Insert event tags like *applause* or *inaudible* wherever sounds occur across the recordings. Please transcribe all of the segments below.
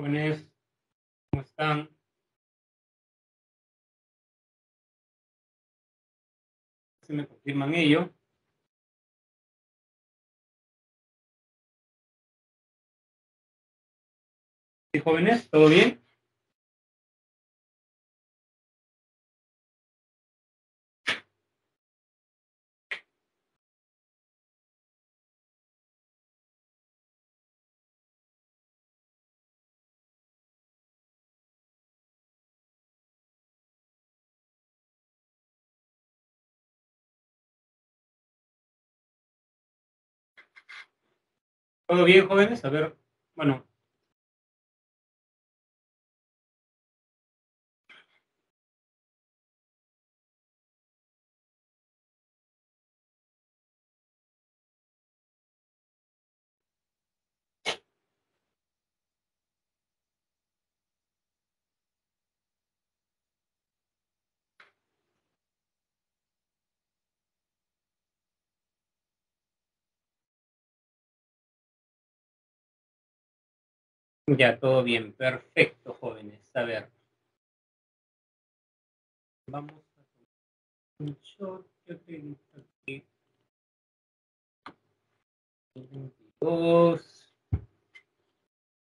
Jóvenes, ¿cómo están? Si me confirman ello. ¿Sí, jóvenes? ¿Todo bien? ¿Todo bien, jóvenes? A ver, bueno. Ya, todo bien. Perfecto, jóvenes. A ver. Vamos a un short que tengo aquí. 22.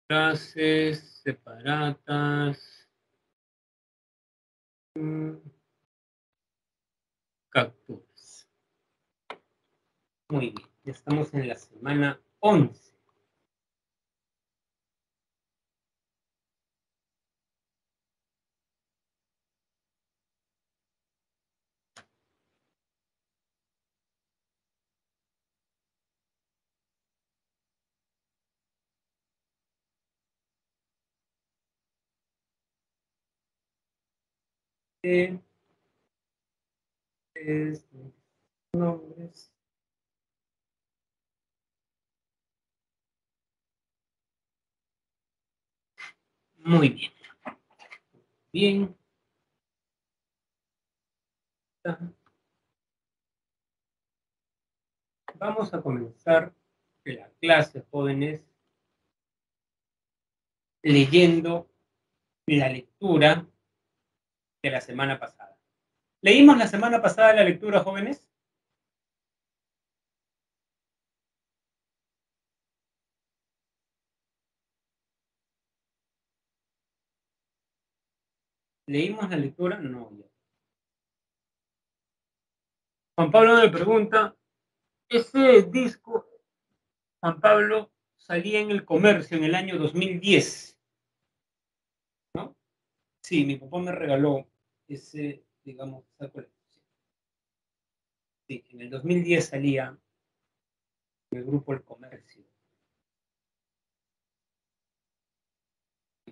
Frases separadas. Mm. Capturas. Muy bien. Ya estamos en la semana 11. Es- nombres. Muy bien. Bien. Vamos a comenzar la clase, jóvenes, leyendo la lectura de la semana pasada. ¿Leímos la semana pasada la lectura, jóvenes? ¿Leímos la lectura? No. Juan Pablo me pregunta, ese disco, Juan Pablo, salía en el comercio en el año 2010. ¿No? Sí, mi papá me regaló ese, digamos, esa colección. Sí, en el 2010 salía el grupo El Comercio.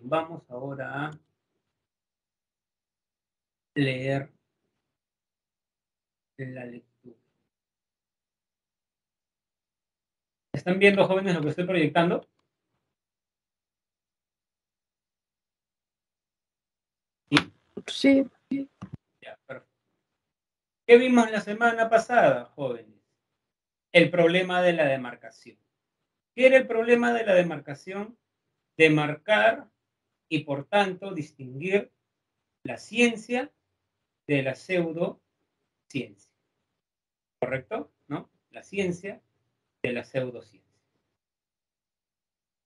Vamos ahora a leer la lectura. ¿Están viendo, jóvenes, lo que estoy proyectando? Sí, perfecto. ¿Qué vimos la semana pasada, jóvenes? El problema de la demarcación. ¿Qué era el problema de la demarcación? Demarcar y, por tanto, distinguir la ciencia de la pseudociencia. ¿Correcto? ¿No? La ciencia de la pseudociencia.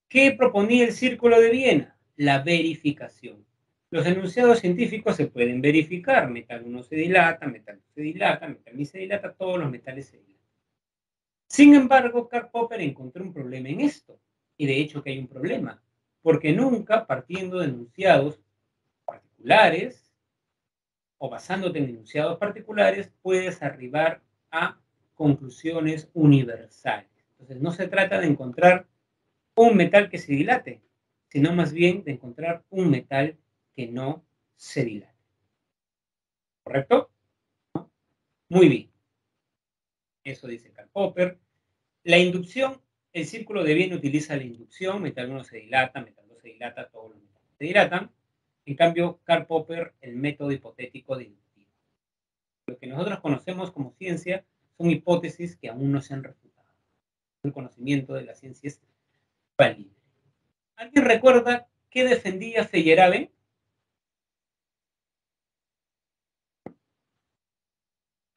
¿Qué proponía el Círculo de Viena? La verificación. Los enunciados científicos se pueden verificar. Metal 1 se dilata, metal 2 se dilata, metal ni se dilata, todos los metales se dilatan. Sin embargo, Karl Popper encontró un problema en esto. Y de hecho que hay un problema. Porque nunca, partiendo de enunciados particulares o basándote en enunciados particulares, puedes arribar a conclusiones universales. Entonces, no se trata de encontrar un metal que se dilate, sino más bien de encontrar un metal que no se dilate. ¿Correcto? Muy bien. Eso dice Karl Popper. La inducción, el círculo de Viena utiliza la inducción, metal 1 se dilata, metal 2 se dilata, todos los metales se dilatan. En cambio, Karl Popper, el método hipotético deductivo. Lo que nosotros conocemos como ciencia son hipótesis que aún no se han refutado. El conocimiento de la ciencia es válido. ¿Alguien recuerda ¿qué defendía Feyerabend?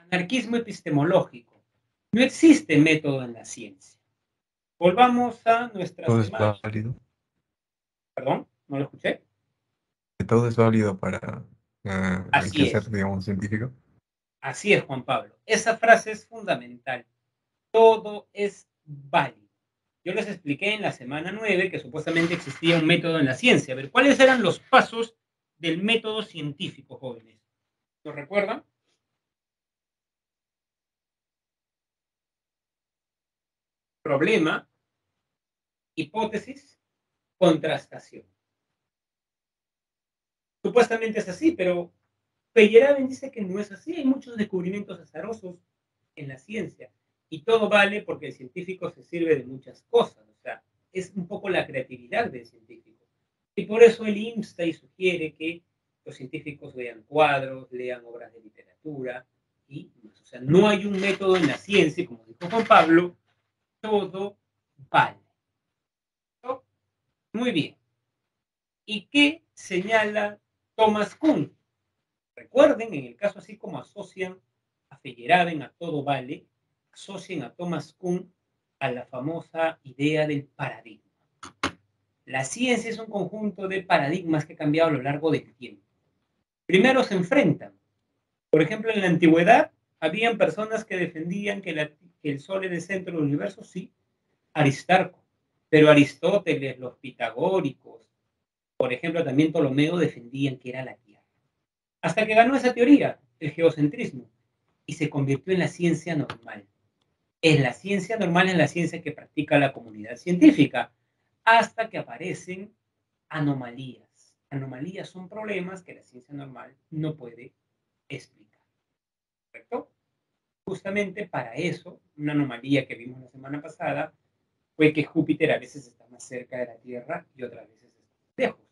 Anarquismo epistemológico. No existe método en la ciencia. Volvamos a nuestra... Todo es válido. Perdón, no lo escuché. Todo es válido para uh, Así ser, digamos, científico. Así es, Juan Pablo. Esa frase es fundamental. Todo es válido. Yo les expliqué en la semana 9 que supuestamente existía un método en la ciencia. A ver, ¿cuáles eran los pasos del método científico, jóvenes? ¿Lo recuerdan? Problema, hipótesis, contrastación. Supuestamente es así, pero Feyerabend dice que no es así. Hay muchos descubrimientos azarosos en la ciencia y todo vale porque el científico se sirve de muchas cosas. O sea, es un poco la creatividad del científico. Y por eso él insta y sugiere que los científicos lean cuadros, lean obras de literatura y. O sea, no hay un método en la ciencia, como dijo Juan Pablo, todo vale. Muy bien. ¿Y qué señala Thomas Kuhn? Recuerden, en el caso así como asocian a Feyerabend a todo vale, asocian a Thomas Kuhn a la famosa idea del paradigma. La ciencia es un conjunto de paradigmas que ha cambiado a lo largo del tiempo. Primero se enfrentan. Por ejemplo, en la antigüedad habían personas que defendían que, el Sol es el centro del universo, sí, Aristarco, pero Aristóteles, los pitagóricos, por ejemplo, también Ptolomeo defendían que era la Tierra. Hasta que ganó esa teoría, el geocentrismo, y se convirtió en la ciencia normal en la ciencia normal, en la ciencia que practica la comunidad científica, hasta que aparecen anomalías. Anomalías son problemas que la ciencia normal no puede explicar. ¿Correcto? Justamente para eso, una anomalía que vimos la semana pasada fue que Júpiter a veces está más cerca de la Tierra y otras veces está lejos.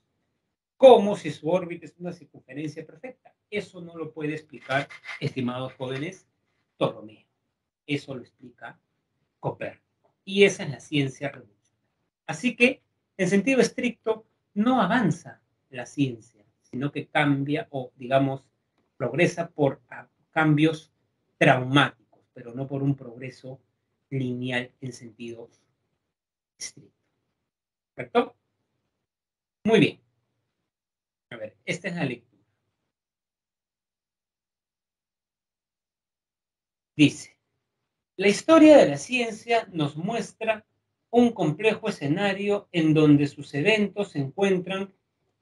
Como si su órbita es una circunferencia perfecta. Eso no lo puede explicar, estimados jóvenes, Ptolomeo. Eso lo explica Copérnico. Y esa es la ciencia revolucionaria. Así que, en sentido estricto, no avanza la ciencia, sino que cambia o, digamos, progresa por cambios traumáticos, pero no por un progreso lineal en sentido estricto. ¿Correcto? Muy bien. A ver, esta es la lectura. Dice, la historia de la ciencia nos muestra un complejo escenario en donde sus eventos se encuentran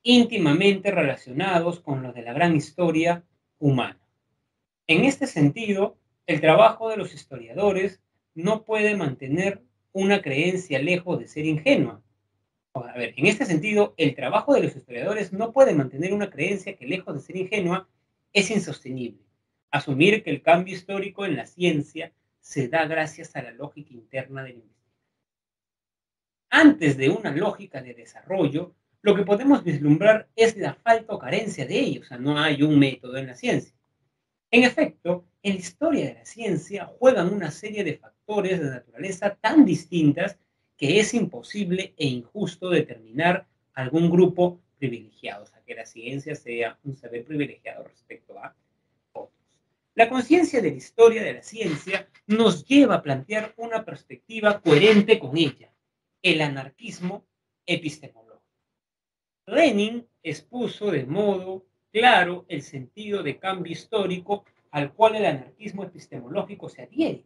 íntimamente relacionados con los de la gran historia humana. En este sentido, el trabajo de los historiadores no puede mantener una creencia lejos de ser ingenua. A ver, en este sentido, el trabajo de los historiadores no puede mantener una creencia que lejos de ser ingenua es insostenible. Asumir que el cambio histórico en la ciencia se da gracias a la lógica interna del investigador. Antes de una lógica de desarrollo, lo que podemos vislumbrar es la falta o carencia de ello, o sea, no hay un método en la ciencia. En efecto, en la historia de la ciencia juegan una serie de factores de naturaleza tan distintas que es imposible e injusto determinar algún grupo privilegiado, o sea, que la ciencia sea un saber privilegiado respecto a la conciencia de la historia de la ciencia nos lleva a plantear una perspectiva coherente con ella, el anarquismo epistemológico. Lenin expuso de modo claro el sentido de cambio histórico al cual el anarquismo epistemológico se adhiere.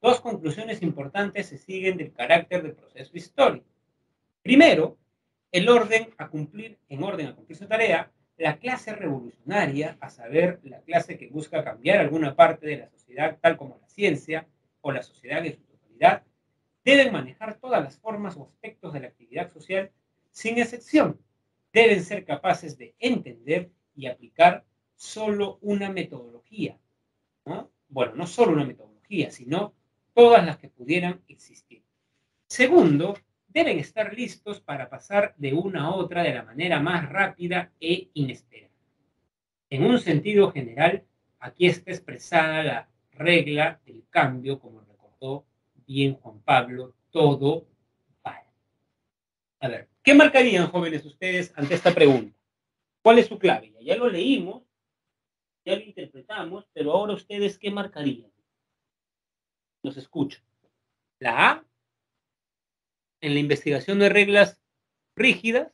Dos conclusiones importantes se siguen del carácter del proceso histórico. Primero, el orden a cumplir, en orden a cumplir su tarea, la clase revolucionaria, a saber, la clase que busca cambiar alguna parte de la sociedad, tal como la ciencia o la sociedad en su totalidad, deben manejar todas las formas o aspectos de la actividad social sin excepción. Deben ser capaces de entender y aplicar solo una metodología. Bueno, no solo una metodología, sino todas las que pudieran existir. Segundo, deben estar listos para pasar de una a otra de la manera más rápida e inesperada. En un sentido general, aquí está expresada la regla del cambio, como recordó bien Juan Pablo, todo vale. A ver, ¿Qué marcarían, jóvenes, ustedes ante esta pregunta? ¿Cuál es su clave? Ya lo leímos, ya lo interpretamos, pero ahora ustedes, ¿qué marcarían? Los escucho. La A, en la investigación de reglas rígidas,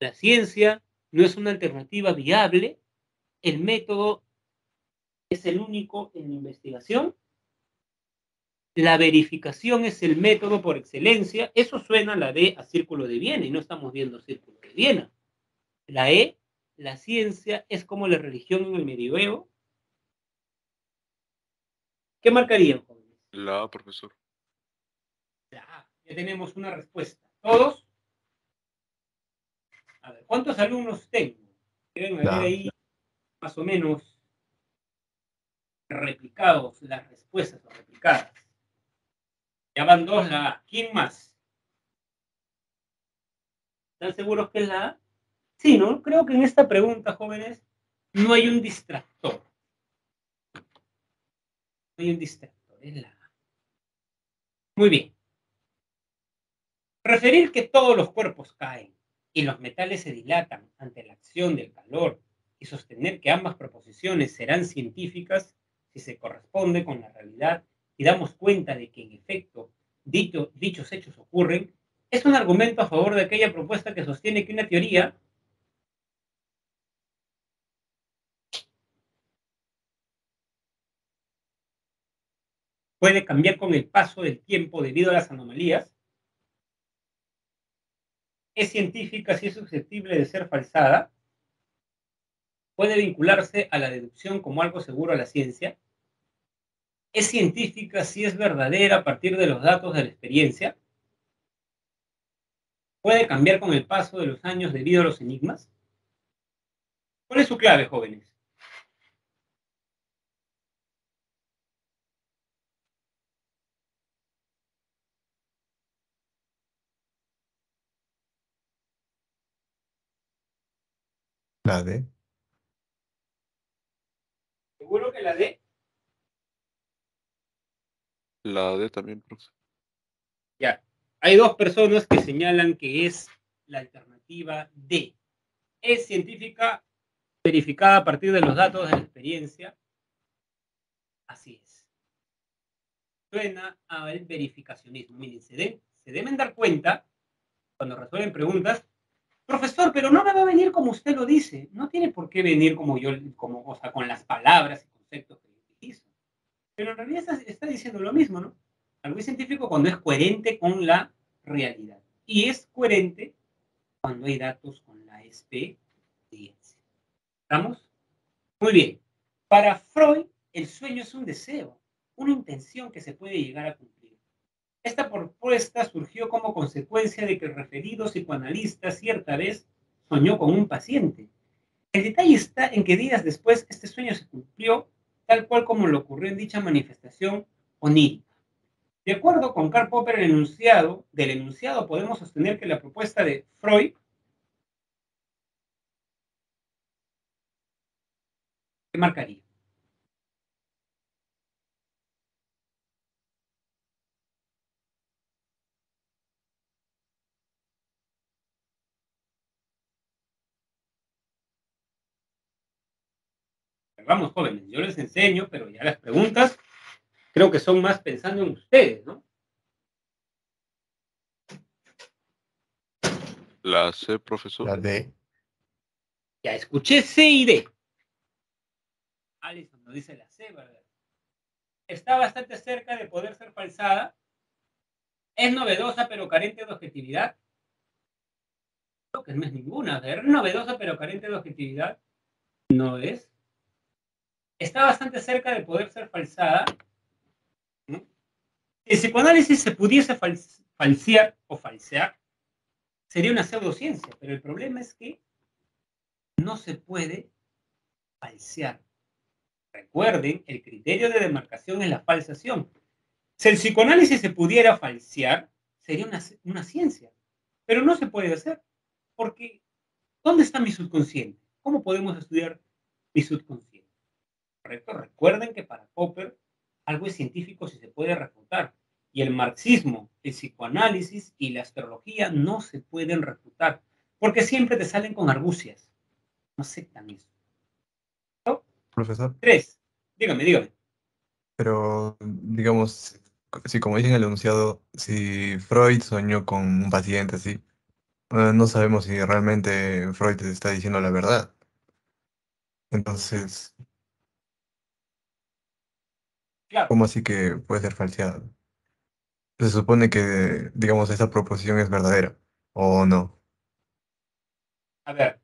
la ciencia no es una alternativa viable, el método es el único en la investigación, la verificación es el método por excelencia, eso suena la D a círculo de Viena y no estamos viendo círculo de Viena. La E, la ciencia es como la religión en el medioevo. ¿Qué marcarían, jóvenes? La A, profesor. La A, ya tenemos una respuesta. ¿Todos? A ver, ¿cuántos alumnos tengo? Deben haber ahí más o menos replicados las respuestas o replicadas. Ya van dos la A. ¿Quién más? ¿Están seguros que es la A? Sí, ¿no? Creo que en esta pregunta, jóvenes, no hay un distractor. No hay un distractor, la. Muy bien. Referir que todos los cuerpos caen y los metales se dilatan ante la acción del calor y sostener que ambas proposiciones serán científicas si se corresponde con la realidad y damos cuenta de que en efecto dichos hechos ocurren, es un argumento a favor de aquella propuesta que sostiene que una teoría puede cambiar con el paso del tiempo debido a las anomalías, es científica si es susceptible de ser falsada, puede vincularse a la deducción como algo seguro a la ciencia, es científica si es verdadera a partir de los datos de la experiencia, puede cambiar con el paso de los años debido a los enigmas. ¿Cuál es su clave, jóvenes? La D. ¿Seguro que la D? La D también, profesor. Ya. Hay dos personas que señalan que es la alternativa D. Es científica verificada a partir de los datos de la experiencia. Así es. Suena al verificacionismo. Miren, se, se deben dar cuenta cuando resuelven preguntas profesor, pero no me va a venir como usted lo dice. No tiene por qué venir como yo, como, o sea, con las palabras y conceptos que utilizo. Pero en realidad está, diciendo lo mismo, ¿no? Algo científico cuando es coherente con la realidad. Y es coherente cuando hay datos con la experiencia. ¿Estamos? Muy bien. Para Freud, el sueño es un deseo, una intención que se puede llegar a cumplir. Esta propuesta surgió como consecuencia de que el referido psicoanalista cierta vez soñó con un paciente. El detalle está en que días después este sueño se cumplió tal cual como lo ocurrió en dicha manifestación onírica. De acuerdo con Karl Popper, el enunciado, del enunciado podemos sostener que la propuesta de Freud ¿qué marcaría? Vamos jóvenes, yo les enseño, pero ya las preguntas creo que son más pensando en ustedes, ¿no? La C, profesor. La D. Ya escuché C y D. Alison nos dice la C, ¿verdad? Está bastante cerca de poder ser falsada. Es novedosa pero carente de objetividad. Creo que no es ninguna. Es novedosa pero carente de objetividad. No es está bastante cerca de poder ser falsada. Si el psicoanálisis se pudiese falsear o falsear, sería una pseudociencia, pero el problema es que no se puede falsear. Recuerden, el criterio de demarcación es la falsación. Si el psicoanálisis se pudiera falsear, sería una, una ciencia, pero no se puede hacer, porque ¿dónde está mi subconsciente? ¿Cómo podemos estudiar mi subconsciente? ¿Correcto? Recuerden que para Popper algo es científico si se puede refutar. y el marxismo, el psicoanálisis y la astrología no se pueden refutar, porque siempre te salen con argucias. No aceptan eso. Profesor. Tres. Dígame, dígame. Pero, digamos, si como dicen el enunciado, si Freud soñó con un paciente así, eh, no sabemos si realmente Freud te está diciendo la verdad. Entonces, ¿cómo así que puede ser falseado? Se supone que, digamos, esa proposición es verdadera, ¿o no? A ver,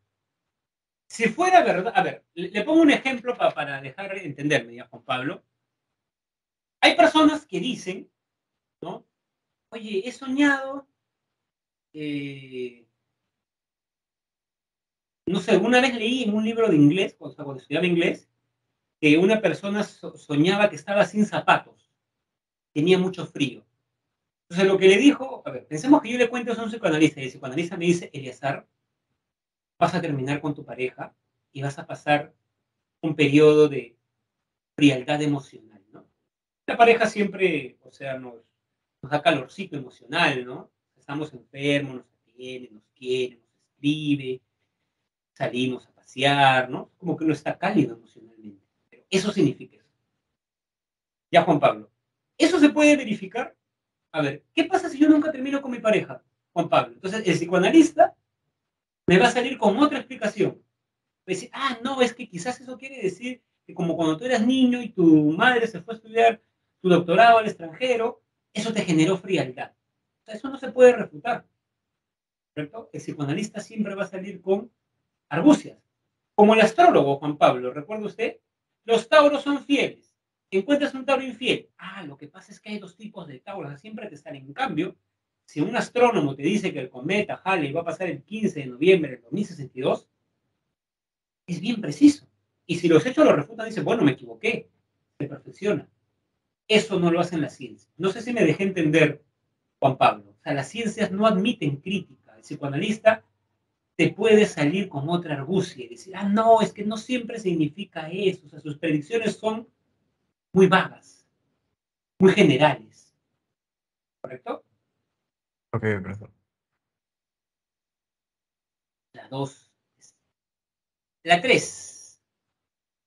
si fuera verdad, a ver, le, pongo un ejemplo para dejar de entenderme, ya Juan Pablo. Hay personas que dicen, ¿no? Oye, he soñado, eh, no sé, una vez leí en un libro de inglés, cuando, estudiaba inglés, que una persona soñaba que estaba sin zapatos, tenía mucho frío. Entonces lo que le dijo, a ver, pensemos que yo le cuento a un psicoanalista y el psicoanalista me dice, Eliazar, vas a terminar con tu pareja y vas a pasar un periodo de frialdad emocional, ¿no? La pareja siempre, o sea, nos, nos da calorcito emocional, ¿no? Estamos enfermos, nos atiende, nos quiere, nos escribe, salimos a pasear, ¿no? Como que no está cálido emocionalmente. Eso significa eso. Ya, Juan Pablo, ¿eso se puede verificar? A ver, ¿qué pasa si yo nunca termino con mi pareja, Juan Pablo? Entonces, el psicoanalista me va a salir con otra explicación. Va a decir, ah, no, es que quizás eso quiere decir que como cuando tú eras niño y tu madre se fue a estudiar tu doctorado al extranjero, eso te generó frialdad. Eso no se puede refutar. ¿Correcto? El psicoanalista siempre va a salir con argucias. Como el astrólogo, Juan Pablo, ¿recuerda usted? Los tauros son fieles. Encuentras un tauro infiel. Ah, lo que pasa es que hay dos tipos de tauros, siempre te salen. En cambio, si un astrónomo te dice que el cometa Halley va a pasar el 15 de noviembre del 2062, es bien preciso. Y si los hechos lo refutan, dice, bueno, me equivoqué, se perfecciona. Eso no lo hacen las ciencias. No sé si me dejé entender, Juan Pablo. O sea, las ciencias no admiten crítica. El psicoanalista te puede salir con otra argucia y decir, ah, no, es que no siempre significa eso. O sea, sus predicciones son muy vagas, muy generales. ¿Correcto? Ok, perdón. La dos. La tres.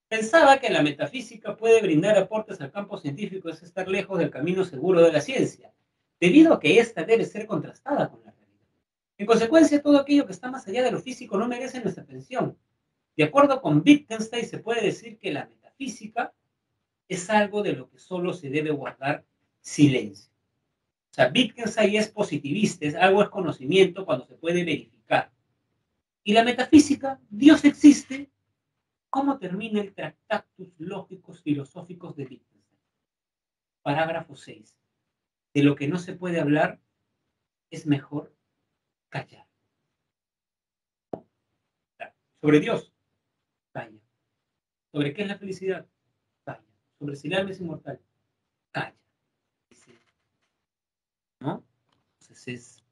Pensaba que la metafísica puede brindar aportes al campo científico es estar lejos del camino seguro de la ciencia, debido a que ésta debe ser contrastada con la. En consecuencia, todo aquello que está más allá de lo físico no merece nuestra atención. De acuerdo con Wittgenstein, se puede decir que la metafísica es algo de lo que solo se debe guardar silencio. O sea, Wittgenstein es positivista, es algo es conocimiento cuando se puede verificar. Y la metafísica, Dios existe, ¿cómo termina el Tractatus Lógicos Filosóficos de Wittgenstein? Parágrafo 6. De lo que no se puede hablar, es mejor callar. Sobre Dios, calla. ¿Sobre qué es la felicidad? Calla. Sobre si el alma es inmortal, calla. ¿no? Entonces es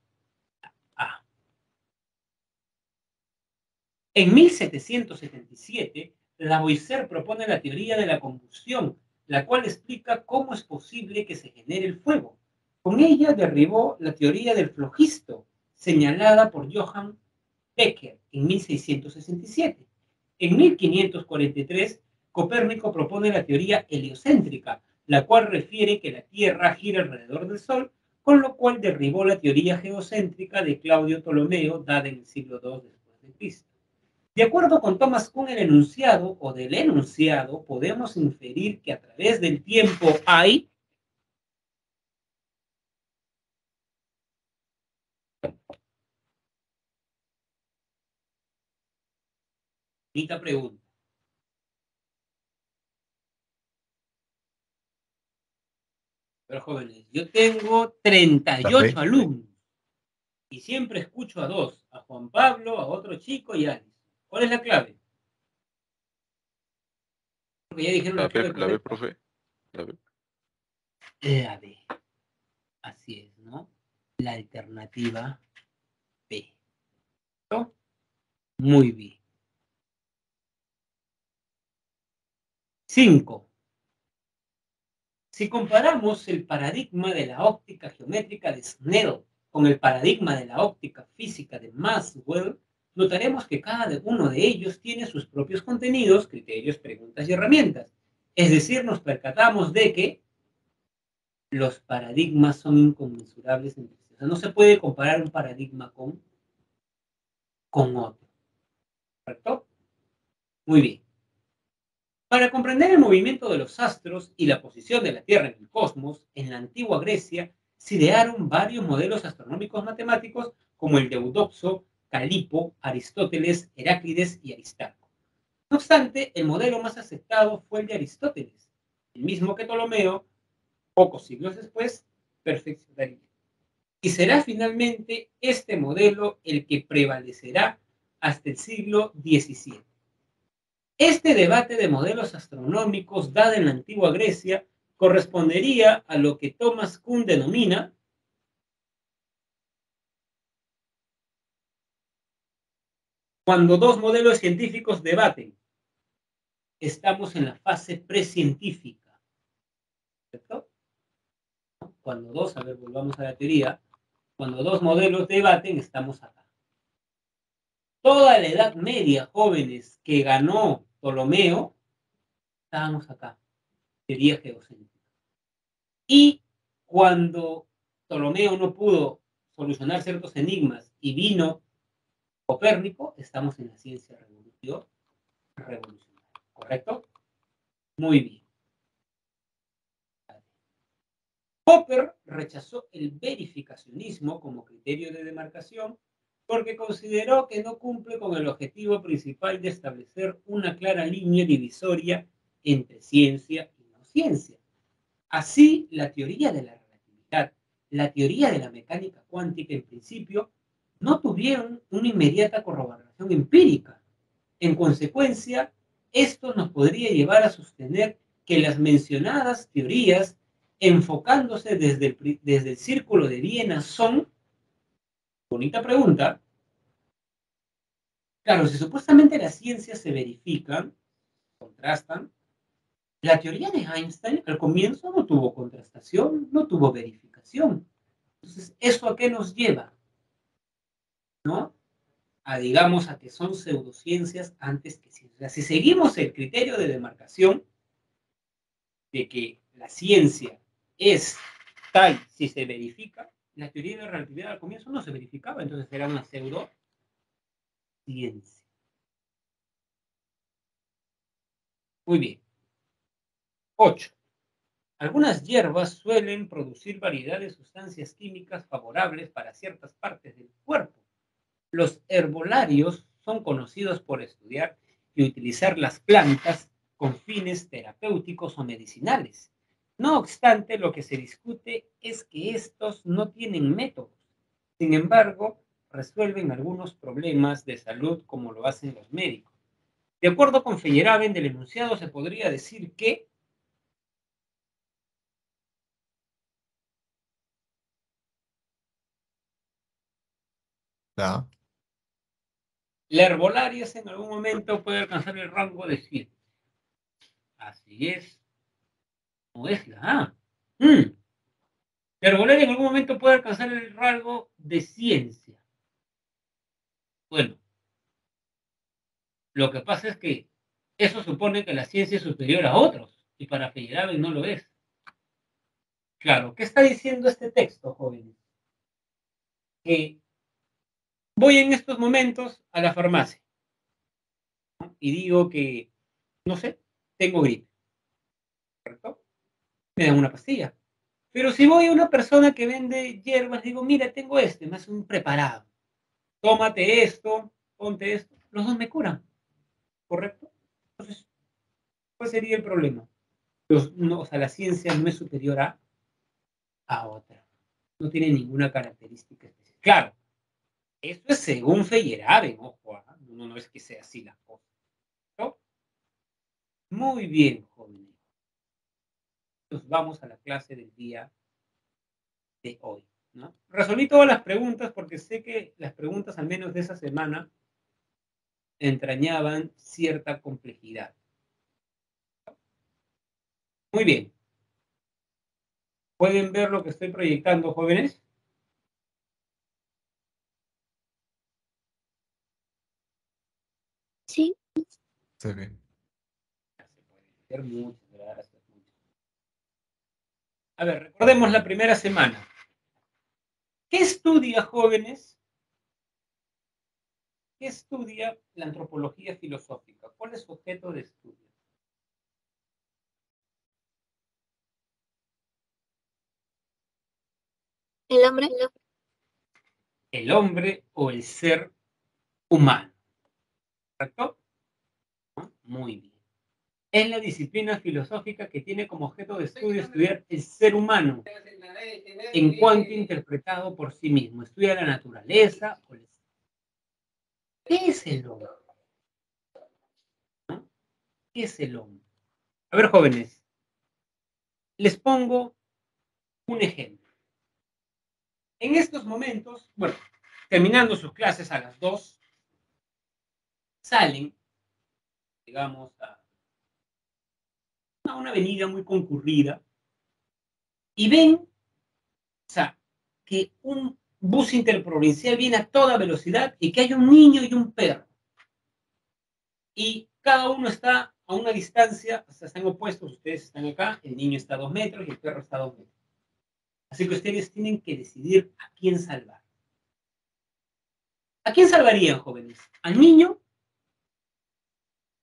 A. En 1777, Lavoisier propone la teoría de la combustión, la cual explica cómo es posible que se genere el fuego. Con ella derribó la teoría del flogisto, señalada por Johann Becker en 1667. En 1543, Copérnico propone la teoría heliocéntrica, la cual refiere que la Tierra gira alrededor del Sol con lo cual derribó la teoría geocéntrica de Claudio Ptolomeo dada en el siglo II después de Cristo. De acuerdo con Thomas Kuhn, el enunciado o del enunciado, podemos inferir que a través del tiempo hay Quinta pregunta. Pero jóvenes, yo tengo 38 alumnos y siempre escucho a dos, a Juan Pablo, a otro chico y a Alice. ¿Cuál es la clave? Porque ya dijeron la, clave. La B, profe. La B. La B. Así es, ¿no? La alternativa B. Muy bien. Cinco. Si comparamos el paradigma de la óptica geométrica de Snell con el paradigma de la óptica física de Maxwell, notaremos que cada uno de ellos tiene sus propios contenidos, criterios, preguntas y herramientas. Es decir, nos percatamos de que los paradigmas son inconmensurables entre sí. O sea, no se puede comparar un paradigma con, con otro. ¿Correcto? Muy bien. Para comprender el movimiento de los astros y la posición de la Tierra en el cosmos, en la antigua Grecia se idearon varios modelos astronómicos matemáticos como el de Eudoxo, Calipo, Aristóteles, Heráclides y Aristarco. No obstante, el modelo más aceptado fue el de Aristóteles, el mismo que Ptolomeo, pocos siglos después, perfeccionaría. Y será finalmente este modelo el que prevalecerá hasta el siglo XVII. Este debate de modelos astronómicos dado en la antigua Grecia correspondería a lo que Thomas Kuhn denomina cuando dos modelos científicos debaten. Estamos en la fase precientífica. ¿Cierto? Cuando dos, a ver, volvamos a la teoría, cuando dos modelos debaten, estamos acá. Toda la Edad Media, jóvenes, que ganó Ptolomeo, estábamos acá, teoría geocéntrica. Y cuando Ptolomeo no pudo solucionar ciertos enigmas y vino Copérnico, estamos en la ciencia revolucionaria, ¿correcto? Muy bien. Popper rechazó el verificacionismo como criterio de demarcación porque consideró que no cumple con el objetivo principal de establecer una clara línea divisoria entre ciencia y no ciencia. Así, la teoría de la relatividad, la teoría de la mecánica cuántica en principio, no tuvieron una inmediata corroboración empírica. En consecuencia, esto nos podría llevar a sostener que las mencionadas teorías, enfocándose desde el, desde el círculo de Viena, son Bonita pregunta. Claro, si supuestamente las ciencias se verifican, contrastan, la teoría de Einstein al comienzo no tuvo contrastación, no tuvo verificación. Entonces, ¿eso a qué nos lleva? ¿No? A digamos a que son pseudociencias antes que ciencias. Si seguimos el criterio de demarcación de que la ciencia es tal si se verifica, la teoría de la relatividad al comienzo no se verificaba, entonces era una pseudo ciencia. Muy bien. 8. Algunas hierbas suelen producir variedad de sustancias químicas favorables para ciertas partes del cuerpo. Los herbolarios son conocidos por estudiar y utilizar las plantas con fines terapéuticos o medicinales. No obstante, lo que se discute es que estos no tienen métodos. Sin embargo, resuelven algunos problemas de salud como lo hacen los médicos. De acuerdo con Feyerabend, del enunciado se podría decir que La herbolaria en algún momento puede alcanzar el rango de 100. Así es no es la A. Mm. en algún momento puede alcanzar el rango de ciencia. Bueno, lo que pasa es que eso supone que la ciencia es superior a otros, y para Feyerabend no lo es. Claro, ¿qué está diciendo este texto, jóvenes? Que voy en estos momentos a la farmacia y digo que, no sé, tengo gripe. ¿Correcto? Me dan una pastilla. Pero si voy a una persona que vende hierbas, digo, mira, tengo este, me hace un preparado. Tómate esto, ponte esto. Los dos me curan. ¿Correcto? Entonces, ¿cuál sería el problema? o sea, la ciencia no es superior a, otra. No tiene ninguna característica especial. Claro, esto es según Feyerabend, ojo, ¿ah? no, no es que sea así la cosa. Muy bien, jóvenes nos vamos a la clase del día de hoy. ¿no? Resolví todas las preguntas porque sé que las preguntas, al menos de esa semana, entrañaban cierta complejidad. Muy bien. ¿Pueden ver lo que estoy proyectando, jóvenes? Sí. Se ve. A ver, recordemos la primera semana. ¿Qué estudia, jóvenes? ¿Qué estudia la antropología filosófica? ¿Cuál es su objeto de estudio? El hombre. El hombre o el ser humano. ¿Correcto? Muy bien. Es la disciplina filosófica que tiene como objeto de estudio estudiar el ser humano en cuanto interpretado por sí mismo. Estudia la naturaleza. ¿Qué es el hombre? ¿Qué es el hombre? A ver, jóvenes, les pongo un ejemplo. En estos momentos, bueno, terminando sus clases a las 2, salen, digamos, a una avenida muy concurrida y ven, o sea, que un bus interprovincial viene a toda velocidad y que hay un niño y un perro. Y cada uno está a una distancia, o están opuestos, ustedes están acá, el niño está a dos metros y el perro está a dos metros. Así que ustedes tienen que decidir a quién salvar. ¿A quién salvarían, jóvenes? ¿Al niño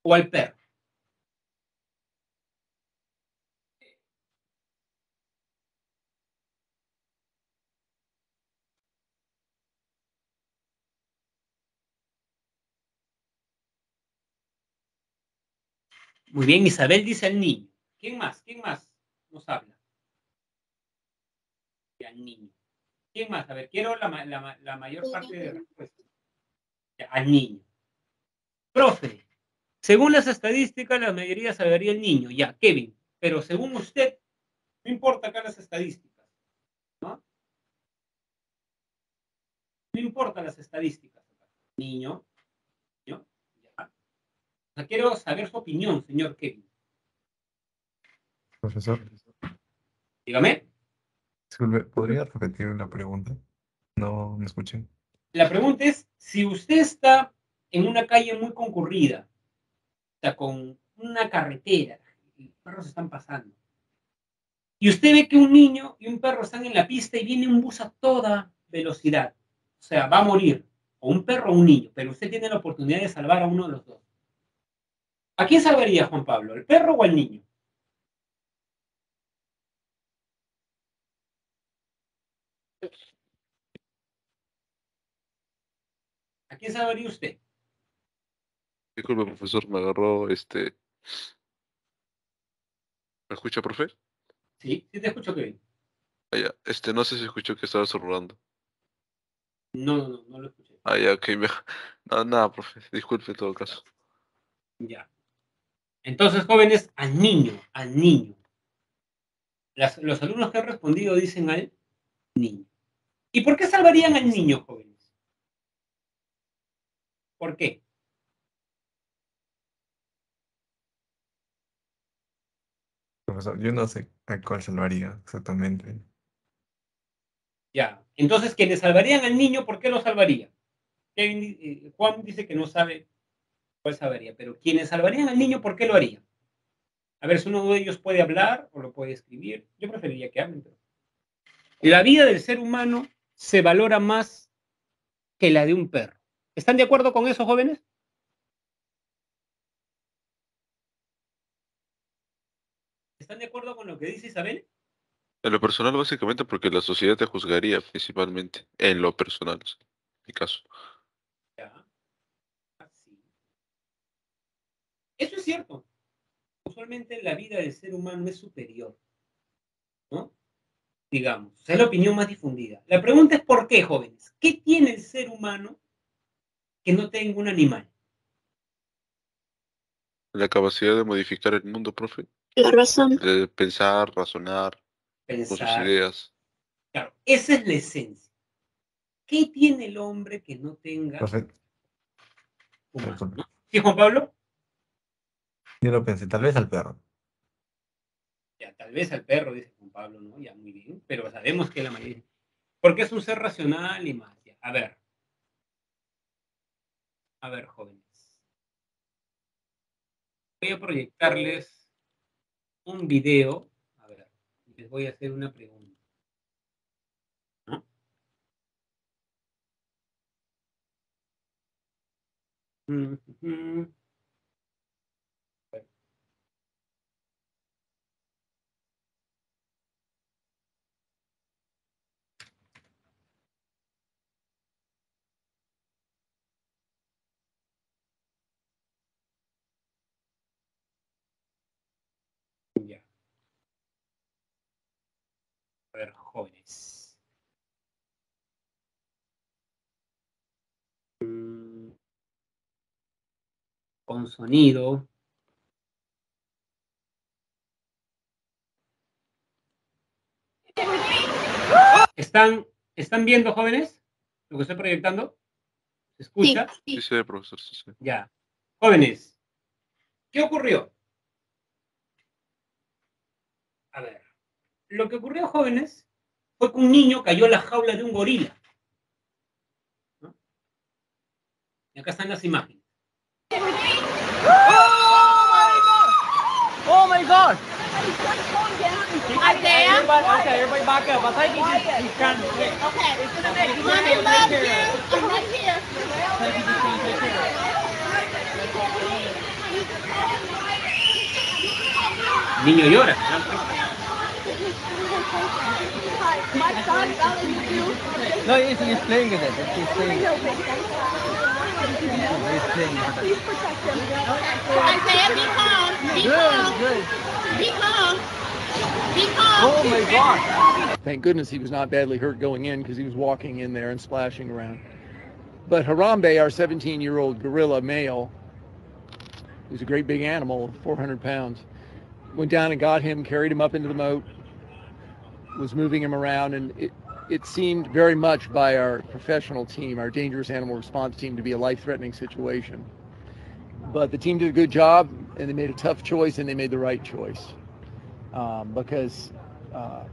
o al perro? Muy bien, Isabel dice al niño. ¿Quién más? ¿Quién más nos habla? Al niño. ¿Quién más? A ver, quiero la, mayor parte de respuestas. Al niño. Profe, según las estadísticas, la mayoría sabería el niño. Ya, Kevin. Pero según usted, no importa acá las estadísticas. ¿No? No importa las estadísticas. Niño, quiero saber su opinión, señor Kevin. Profesor. Dígame. Disculpe, ¿podría repetir la pregunta? No me escuché. La pregunta es, si usted está en una calle muy concurrida, o sea, con una carretera, y los perros están pasando, y usted ve que un niño y un perro están en la pista y viene un bus a toda velocidad, o sea, va a morir, o un perro o un niño, pero usted tiene la oportunidad de salvar a uno de los dos. ¿A quién salvaría Juan Pablo? ¿El perro o al niño? ¿A quién salvaría usted? Disculpe, profesor, me agarró este. ¿Me escucha, profe? Sí, sí te escucho, Kevin. Ah, ya. Este, no sé si escuchó que estaba sonrando. No, no, no, no lo escuché. Ah, ya, ok. *laughs* Me... No, nada, profe. Disculpe en todo caso. Ya. Entonces, jóvenes, al niño, al niño. los alumnos que han respondido dicen al niño. ¿Y por qué salvarían al niño, jóvenes? ¿Por qué? Profesor, yo no sé a cuál salvaría exactamente. Ya, entonces quienes salvarían al niño, ¿por qué lo salvaría? Eh, Juan dice que no sabe cuál salvaría, pero quienes salvarían al niño, ¿por qué lo harían? A ver si uno de ellos puede hablar o lo puede escribir. Yo preferiría que hablen. La vida del ser humano se valora más que la de un perro. ¿Están de acuerdo con eso, jóvenes? ¿Están de acuerdo con lo que dice Isabel? En lo personal, básicamente, porque la sociedad te juzgaría principalmente. En lo personal, en mi caso. Eso es cierto. Usualmente la vida del ser humano es superior. ¿No? Digamos, es la opinión más difundida. La pregunta es ¿por qué, jóvenes? ¿Qué tiene el ser humano que no tenga un animal? La capacidad de modificar el mundo, profe. La razón. De pensar, razonar, con sus ideas. Claro, esa es la esencia. ¿Qué tiene el hombre que no tenga humano? ¿Sí, Juan Pablo? Yo lo pensé, tal vez al perro. Ya, tal vez al perro, dice Juan Pablo, ¿no? Ya, muy bien, pero sabemos que la mayoría... Porque es un ser racional y más. Ya. A ver. A ver, jóvenes. Voy a proyectarles un video. A ver, les voy a hacer una pregunta. ¿No? A ver, jóvenes. Mm. Con sonido. ¿Están, ¿Están viendo, jóvenes? Lo que estoy proyectando. ¿Se escucha? Sí, sí, profesor, sí, sí. Ya. Jóvenes, ¿qué ocurrió? A ver, lo que ocurrió, jóvenes, fue que un niño cayó en la jaula de un gorila. ¿no? Y acá están las imágenes. Oh my god! Isaiah? Everybody, okay, everybody back up. I think just. Okay. It's gonna make Mommy loves you. I'm right here. Niño llora. My son fell into No, he's, he's playing with it. He's playing. He's playing with it. Please protect him. Isaiah, be calm. Be Good, calm. good. Be calm. Be calm. Oh my god! Thank goodness he was not badly hurt going in because he was walking in there and splashing around. But Harambe, our 17 year old gorilla male, who's a great big animal, 400 pounds, went down and got him, carried him up into the moat, was moving him around, and it, it seemed very much by our professional team, our dangerous animal response team, to be a life threatening situation. But the team did a good job, and they made a tough choice, and they made the right choice um, because uh,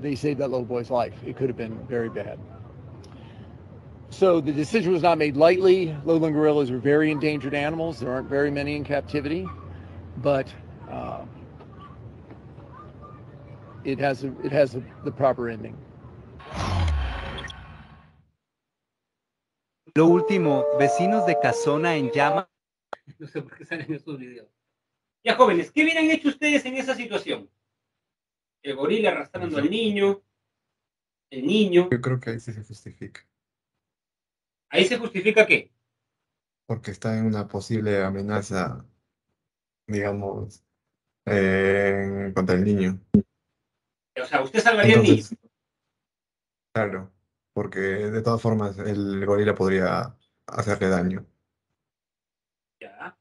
they saved that little boy's life. It could have been very bad. So the decision was not made lightly. Lowland gorillas are very endangered animals. There aren't very many in captivity, but uh, it has a, it has a, the proper ending. Lo último, vecinos de Casona en llama. No sé por qué salen esos videos. Ya, jóvenes, ¿qué hubieran hecho ustedes en esa situación? El gorila arrastrando al niño, el niño. Yo creo que ahí sí se justifica, Ahí se justifica qué? porque está en una posible amenaza, digamos, eh, contra el niño. O sea, usted salvaría al niño. Entonces, claro, porque de todas formas el gorila podría hacerle daño. Ya.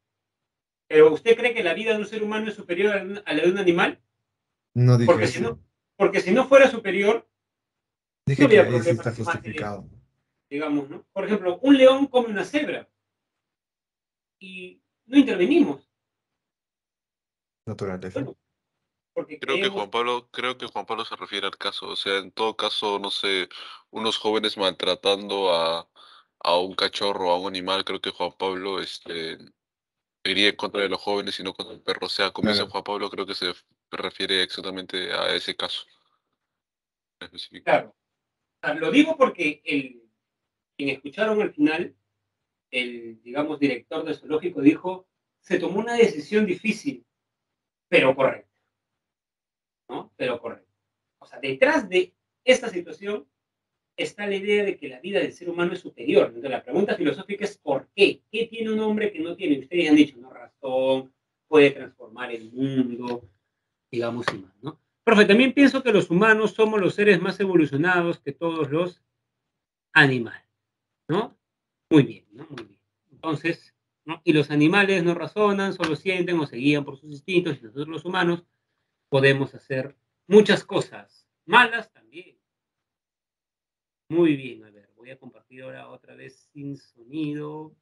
Pero ¿usted cree que la vida de un ser humano es superior a la- de un animal? No dije Porque si eso. no, porque si no fuera superior, Dije no que problemas está más justificado. digamos, ¿no? Por ejemplo, un león come una cebra y no intervenimos. Naturaleza. Bueno, porque Creo que Juan Pablo, creo que Juan Pablo se refiere al caso. O sea, en todo caso, no sé, unos jóvenes maltratando a, a un cachorro, a un animal, creo que Juan Pablo este, iría en contra de los jóvenes y no contra el perro. O sea, como dice Claro. Juan Pablo, creo que se refiere exactamente a ese caso. específico. Claro. Lo digo porque el, quien escucharon al final, el, digamos, director del zoológico dijo, se tomó una decisión difícil, pero correcta. ¿No? Pero correcta. O sea, detrás de esta situación está la idea de que la vida del ser humano es superior. Entonces, la pregunta filosófica es ¿por qué? ¿Qué tiene un hombre que no tiene? Ustedes han dicho, ¿no? Razón, puede transformar el mundo, digamos, y más, ¿no? Profe, también pienso que los humanos somos los seres más evolucionados que todos los animales, ¿no? Muy bien, ¿no? Muy bien. Entonces, ¿no? Y los animales no razonan, solo sienten o se guían por sus instintos, y nosotros los humanos podemos hacer muchas cosas, malas también. Muy bien, a ver, voy a compartir ahora otra vez sin sonido.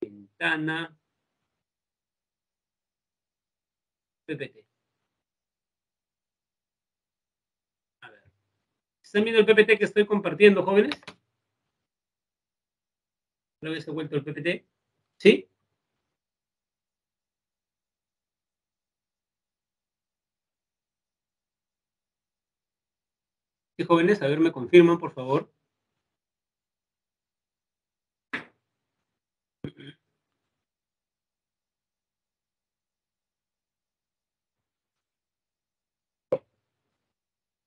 Ventana. PPT. A ver. ¿Están viendo el PPT que estoy compartiendo, jóvenes? Otra vez he vuelto el PPT. ¿Sí? Sí, jóvenes, a ver, me confirman, por favor.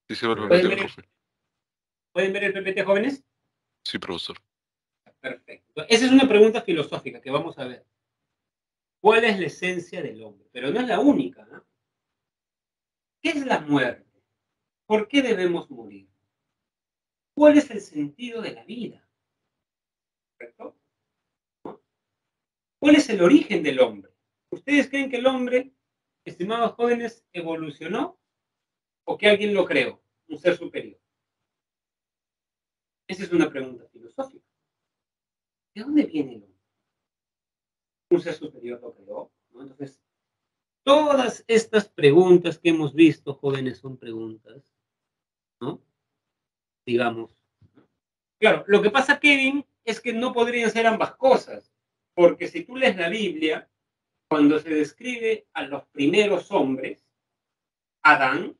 Sí, ¿Pueden ver, el. ¿Pueden ver el PPT, jóvenes? Sí, profesor. Perfecto. Esa es una pregunta filosófica que vamos a ver. ¿Cuál es la esencia del hombre? Pero no es la única. ¿no? ¿Qué es la muerte? ¿Por qué debemos morir? ¿Cuál es el sentido de la vida? ¿Cuál es el origen del hombre? ¿Ustedes creen que el hombre, estimados jóvenes, evolucionó o que alguien lo creó, un ser superior? Esa es una pregunta filosófica. ¿De dónde viene el hombre? Un ser superior lo creó. Entonces, todas estas preguntas que hemos visto, jóvenes, son preguntas, ¿no? Digamos. Claro, lo que pasa, Kevin, es que no podrían ser ambas cosas, porque si tú lees la Biblia, cuando se describe a los primeros hombres, Adán,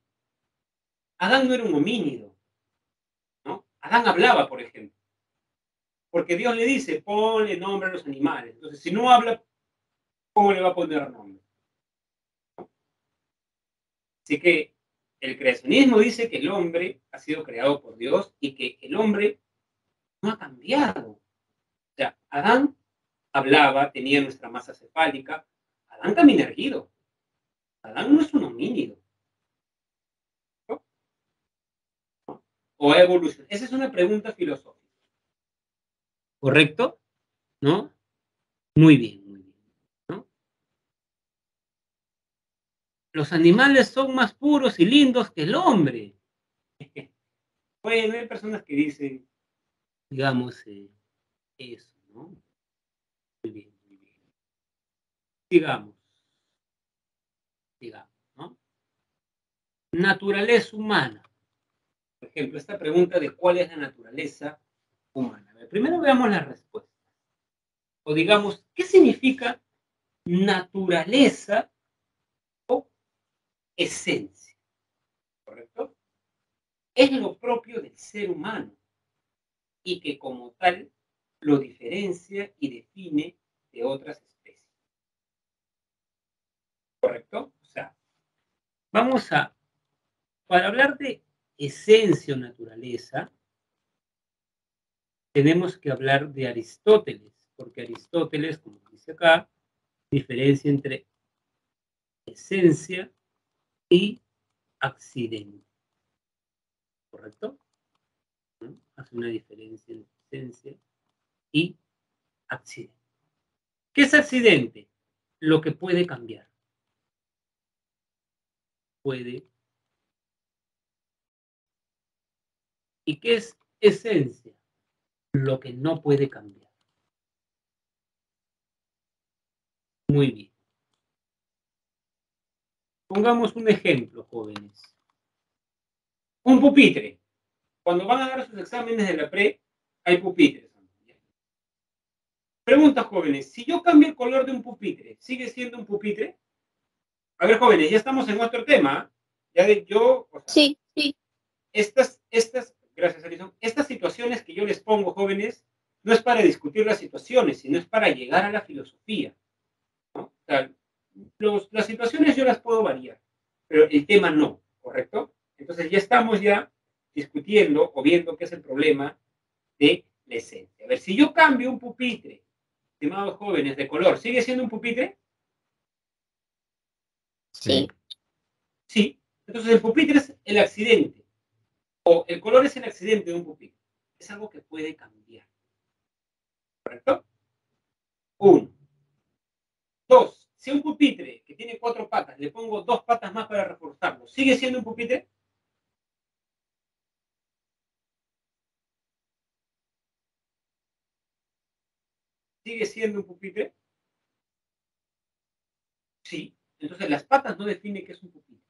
Adán no era un homínido, ¿no? Adán hablaba, por ejemplo. Porque Dios le dice, ponle nombre a los animales. Entonces, si no habla, ¿cómo le va a poner nombre? Así que el creacionismo dice que el hombre ha sido creado por Dios y que el hombre no ha cambiado. O sea, Adán hablaba, tenía nuestra masa cefálica. Adán camina erguido. Adán no es un homínido. ¿No? O ha evolucionado. Esa es una pregunta filosófica. ¿Correcto? ¿No? Muy bien, muy bien. ¿no? Los animales son más puros y lindos que el hombre. *laughs* Bueno, hay personas que dicen, digamos, eh, eso, ¿no? Muy bien, muy bien. Sigamos. Sigamos, ¿no? Naturaleza humana. Por ejemplo, esta pregunta de cuál es la naturaleza humana. Primero veamos la respuesta. O digamos, ¿qué significa naturaleza esencia? ¿Correcto? Es lo propio del ser humano y que como tal lo diferencia y define de otras especies. ¿Correcto? O sea, vamos a, para hablar de esencia o naturaleza, tenemos que hablar de Aristóteles, porque Aristóteles, como dice acá, diferencia entre esencia y accidente. ¿Correcto? Hace una diferencia entre esencia y accidente. ¿Qué es accidente? Lo que puede cambiar. Puede. ¿Y qué es esencia? Lo que no puede cambiar. Muy bien. Pongamos un ejemplo, jóvenes. Un pupitre. Cuando van a dar sus exámenes de la pre, hay pupitres. Pregunta, jóvenes, si yo cambio el color de un pupitre, ¿sigue siendo un pupitre? A ver, jóvenes, ya estamos en otro tema. Ya de, yo, o sea, Sí, sí. estas, estas, gracias, Alison, estas situaciones que yo les pongo, jóvenes, no es para discutir las situaciones, sino es para llegar a la filosofía. ¿no? O sea, los- las situaciones yo las puedo variar, pero el tema no, ¿correcto? Entonces ya estamos ya discutiendo o viendo qué es el problema de la esencia. A ver, si yo cambio un pupitre, estimados jóvenes, de color, ¿sigue siendo un pupitre? Sí. Sí. Entonces el pupitre es el accidente. O el color es el accidente de un pupitre. Es algo que puede cambiar. ¿Correcto? Uno. Dos. Si a un pupitre que tiene cuatro patas le pongo dos patas más para reforzarlo, ¿sigue siendo un pupitre? ¿Sigue siendo un pupitre? Sí. Entonces las patas no definen qué es un pupitre.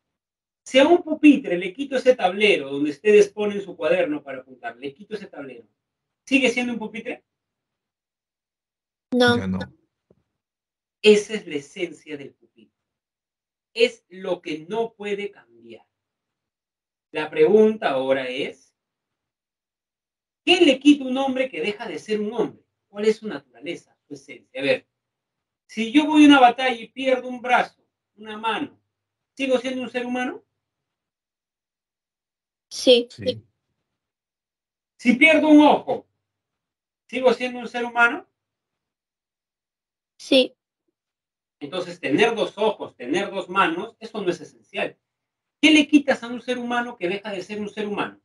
Si a un pupitre le quito ese tablero donde ustedes ponen su cuaderno para apuntar, le quito ese tablero, ¿sigue siendo un pupitre? No. Ya no. Esa es la esencia del pupitre. Es lo que no puede cambiar. La pregunta ahora es, ¿qué le quita un hombre que deja de ser un hombre? ¿Cuál es su naturaleza, su esencia? A ver, si yo voy a una batalla y pierdo un brazo, una mano, ¿sigo siendo un ser humano? Sí. Sí. Si pierdo un ojo, ¿sigo siendo un ser humano? Sí. Entonces, tener dos ojos, tener dos manos, eso no es esencial. ¿Qué le quitas a un ser humano que deja de ser un ser humano?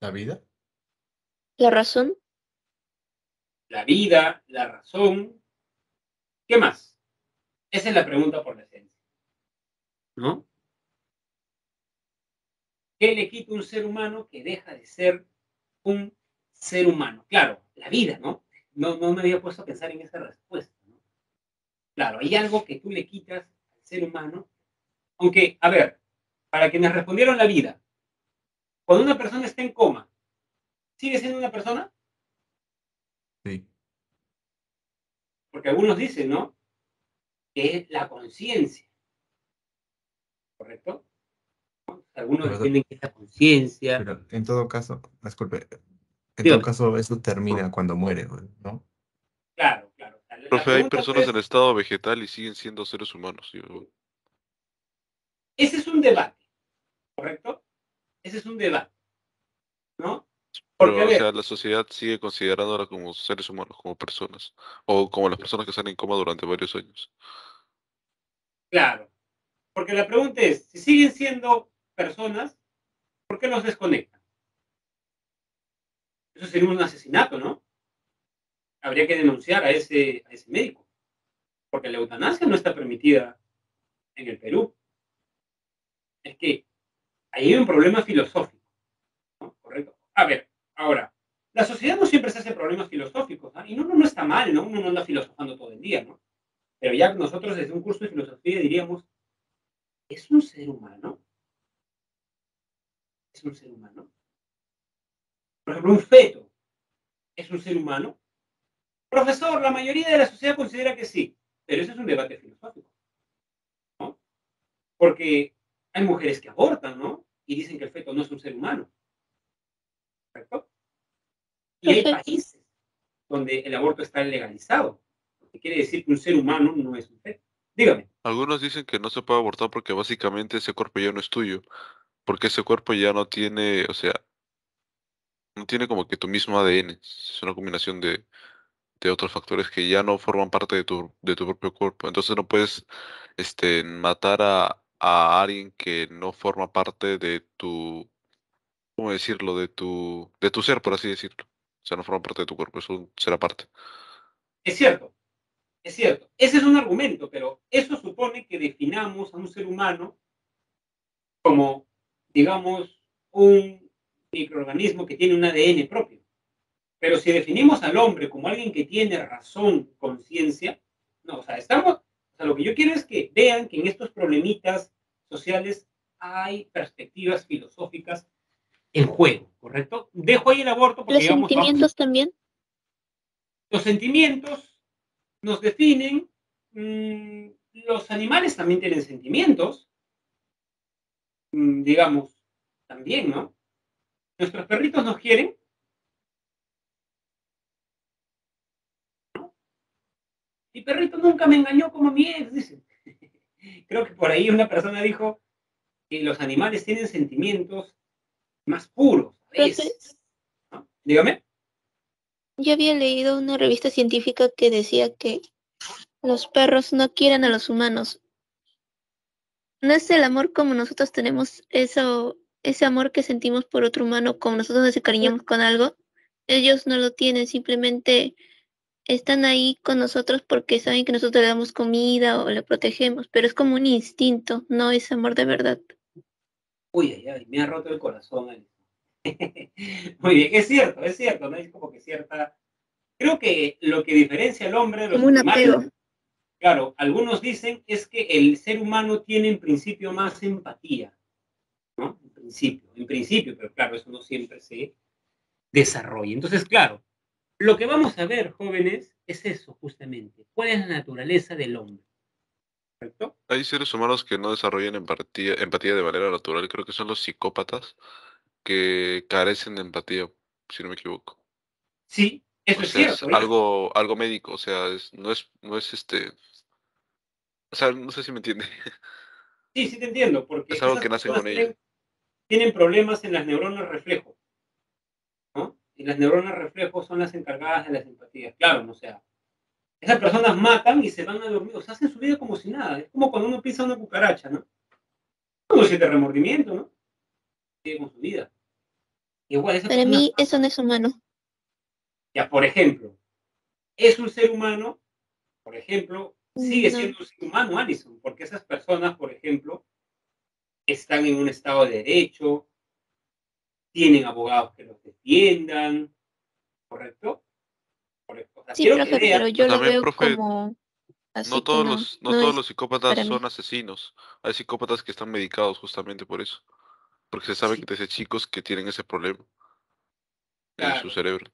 ¿La vida? La razón. La vida, la razón. ¿Qué más? Esa es la pregunta por la esencia. ¿No? ¿Qué le quita a un ser humano que deja de ser un ser humano? Claro, la vida, ¿no? No, no me había puesto a pensar en esa respuesta. Claro, hay algo que tú le quitas al ser humano. Aunque, a ver, para quienes respondieron la vida, cuando una persona está en coma, ¿sigue siendo una persona? Sí. Porque algunos dicen, ¿no? Que es la conciencia. ¿Correcto? ¿No? Algunos Pero- defienden que es la conciencia. Pero en todo caso, disculpe, en todo caso eso termina cuando muere, ¿no? Claro, claro. La- la Profe, hay personas es- en estado vegetal y siguen siendo seres humanos. yo- Ese es un debate, ¿correcto? Ese es un debate, ¿no? Porque, Pero, o ver, sea, la sociedad sigue considerándola como seres humanos, como personas. O como las personas que están en coma durante varios años. claro. Porque la pregunta es, si siguen siendo personas, ¿por qué los desconectan? Eso sería un asesinato, ¿no? Habría que denunciar a ese, a ese médico. Porque la eutanasia no está permitida en el Perú. Es que ahí hay un problema filosófico, ¿no? ¿Correcto? A ver, ahora, la sociedad no siempre se hace problemas filosóficos, ¿ah? Y no, no, no está mal, ¿no? Uno no anda filosofando todo el día, ¿no? Pero ya nosotros desde un curso de filosofía diríamos, ¿es un ser humano? ¿Es un ser humano? Por ejemplo, un feto, ¿es un ser humano? Profesor, la mayoría de la sociedad considera que sí, pero ese es un debate filosófico, ¿no? Porque hay mujeres que abortan, ¿no? Y dicen que el feto no es un ser humano. ¿Correcto? Y hay países donde el aborto está legalizado, que quiere decir que un ser humano no es un feto. Dígame. Algunos dicen que no se puede abortar porque básicamente ese cuerpo ya no es tuyo. Porque ese cuerpo ya no tiene, o sea, no tiene como que tu mismo ADN. Es una combinación de, de otros factores que ya no forman parte de tu, de tu propio cuerpo. Entonces no puedes este, matar a, a alguien que no forma parte de tu, ¿cómo decirlo? De tu, de tu ser, por así decirlo. O sea, no forma parte de tu cuerpo, es un ser aparte. Es cierto, es cierto. Ese es un argumento, pero eso supone que definamos a un ser humano como, digamos, un microorganismo que tiene un ADN propio. Pero si definimos al hombre como alguien que tiene razón, conciencia, no, o sea, estamos, o sea, lo que yo quiero es que vean que en estos problemitas sociales hay perspectivas filosóficas en juego, ¿correcto? Dejo ahí el aborto porque Los digamos, vamos- sentimientos también. los sentimientos nos definen. mm, los animales también tienen sentimientos. Mm, digamos, también, ¿no? Nuestros perritos nos quieren. Mi perrito nunca me engañó como mi *laughs* ex. Creo que por ahí una persona dijo que los animales tienen sentimientos más puros. a Profe. veces, ¿no? Dígame. Yo había leído una revista científica que decía que los perros no quieren a los humanos. No es el amor como nosotros tenemos eso, ese amor que sentimos por otro humano, como nosotros nos encariñamos con algo. Ellos no lo tienen, simplemente están ahí con nosotros porque saben que nosotros le damos comida o le protegemos, pero es como un instinto, no es amor de verdad. Uy, ay, ay, me ha roto el corazón. *laughs* Muy bien, es cierto, es cierto, ¿no? Es como que cierta... Creo que lo que diferencia al hombre de los Como un animales apego. Claro, algunos dicen es que el ser humano tiene en principio más empatía, ¿no? En principio, en principio, pero claro, eso no siempre se desarrolla. Entonces, claro, lo que vamos a ver, jóvenes, es eso justamente. ¿Cuál es la naturaleza del hombre? ¿Correcto? Hay seres humanos que no desarrollan empatía, empatía de manera natural. Creo que son los psicópatas que carecen de empatía, si no me equivoco. Sí, eso O es sea, es cierto. ellos- algo, algo médico, o sea, es- no es, no es este, o sea, no sé si me entiende. Sí, sí te entiendo, porque Es algo que nace con ello. tienen, problemas en las neuronas reflejo. Y las neuronas reflejo son las encargadas de las empatías. Claro, ¿no? o sea, esas personas matan y se van a dormir, o sea, hacen su vida como si nada. Es como cuando uno piensa una cucaracha, ¿no? No siente remordimiento, ¿no? Sigue con su vida. Igual, esa Para mí eso no es humano. Ya, por ejemplo, es un ser humano, por ejemplo, sigue No. siendo un ser humano, Alison, porque esas personas, por ejemplo, están en un estado de derecho, tienen abogados que los defiendan, ¿correcto? Correcto. O sea, Sí, profe, que pero yo lo También, veo profe, como así No todos no, los, no no todos los psicópatas son asesinos. Hay psicópatas que están medicados justamente por eso. Porque se sabe Sí. que desde chicos que tienen ese problema en su cerebro.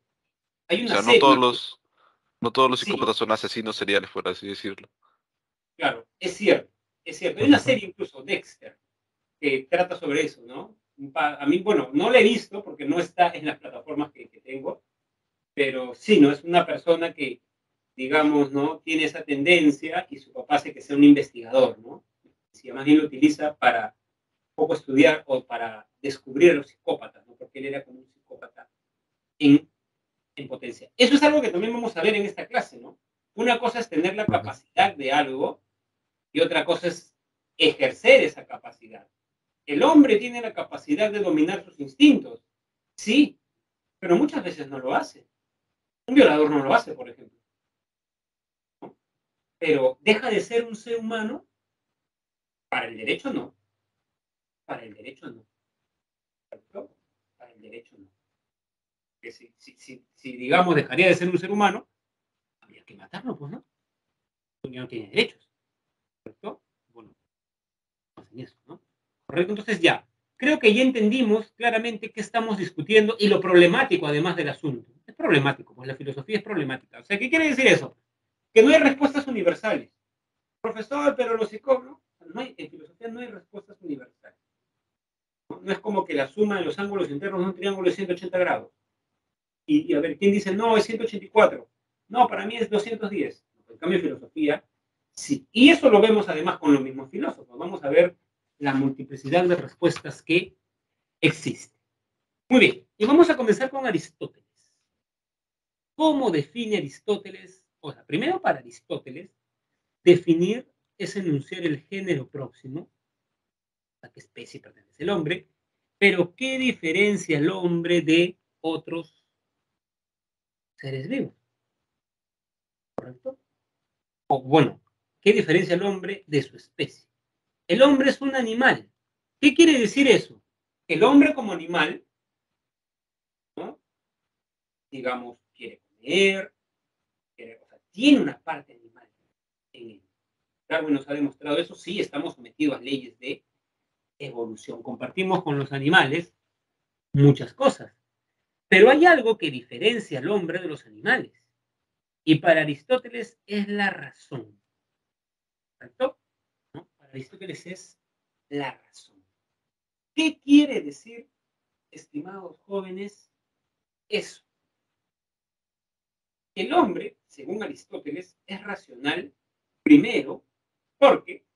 hay O una sea, no todos los, no todos los Sí. psicópatas son asesinos seriales, por así decirlo. Claro, es cierto, es cierto. Hay una serie incluso, Dexter, que trata sobre eso, ¿no? A mí, bueno, no la he visto porque no está en las plataformas que, que tengo, pero sí, ¿no? Es una persona que, digamos, ¿no? Tiene esa tendencia y su papá hace que sea un investigador, ¿no? Si más bien lo utiliza para poco estudiar o para descubrir a los psicópatas, ¿no? Porque él era como un psicópata en, en potencia. Eso es algo que también vamos a ver en esta clase, ¿no? Una cosa es tener la capacidad de algo y otra cosa es ejercer esa capacidad. El hombre tiene la capacidad de dominar sus instintos, sí, pero muchas veces no lo hace. Un violador no lo hace, por ejemplo. ¿No? Pero deja de ser un ser humano. Para el derecho no. Para el derecho no. Para el derecho no. Que si, si, si, digamos, dejaría de ser un ser humano, habría que matarlo, pues, ¿no? Porque no tiene derechos. ¿Correcto? Bueno, hacen eso, ¿no? Entonces ya. Creo que ya entendimos claramente qué estamos discutiendo y lo problemático además del asunto. Es problemático, pues la filosofía es problemática. O sea, ¿qué quiere decir eso? Que no hay respuestas universales. Profesor, pero los psicólogos, no en filosofía no hay respuestas universales. No, no es como que la suma de los ángulos internos de un triángulo es 180 grados. Y, y a ver, ¿quién dice no, es 184? No, para mí es 210. En cambio, en filosofía, sí. Y eso lo vemos además con los mismos filósofos. Vamos a ver la multiplicidad de respuestas que existe. Muy bien, y vamos a comenzar con Aristóteles. ¿Cómo define Aristóteles? O sea, primero para Aristóteles, definir es enunciar el género próximo, a qué especie pertenece el hombre, pero ¿qué diferencia el hombre de otros seres vivos? ¿Correcto? O bueno, ¿qué diferencia el hombre de su especie? El hombre es un animal. ¿Qué quiere decir eso? El hombre como animal, ¿no? digamos, quiere comer, quiere, o sea, tiene una parte animal en él. Darwin nos ha demostrado eso, sí, estamos sometidos a leyes de evolución. Compartimos con los animales muchas cosas. Pero hay algo que diferencia al hombre de los animales. Y para Aristóteles es la razón. ¿Correcto? Aristóteles es la razón. ¿Qué quiere decir, estimados jóvenes, eso? El hombre, según Aristóteles, es racional primero porque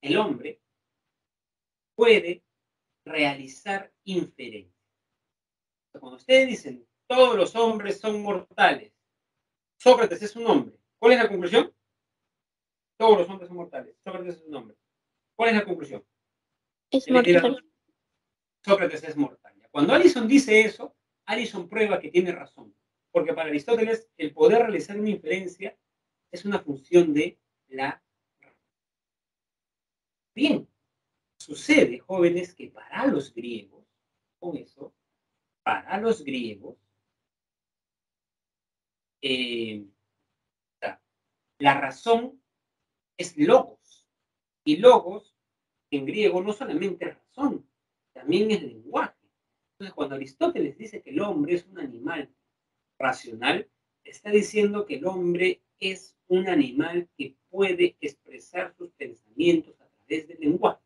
el hombre puede realizar inferencias. Cuando ustedes dicen todos los hombres son mortales, Sócrates es un hombre, ¿cuál es la conclusión? Todos los hombres son mortales, Sócrates es un hombre. ¿Cuál es la conclusión? Es mortal. Sócrates es mortal. Cuando Allison dice eso, Allison prueba que tiene razón, porque para Aristóteles el poder realizar una inferencia es una función de la Bien, sucede, jóvenes, que para los griegos, con eso, para los griegos, eh, la razón es logos. Y logos, en griego, no solamente es razón, también es lenguaje. Entonces, cuando Aristóteles dice que el hombre es un animal racional, está diciendo que el hombre es un animal que puede expresar sus pensamientos a través del lenguaje.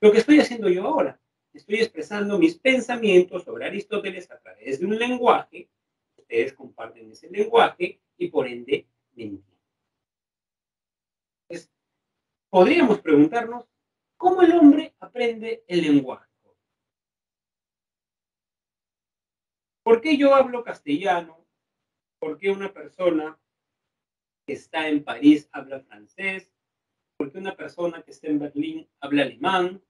Lo que estoy haciendo yo ahora, estoy expresando mis pensamientos sobre Aristóteles a través de un lenguaje, ustedes comparten ese lenguaje y por ende me entienden. Entonces, podríamos preguntarnos, ¿cómo el hombre aprende el lenguaje? ¿Por qué yo hablo castellano? ¿Por qué una persona que está en París habla francés? ¿Por qué una persona que está en Berlín habla alemán?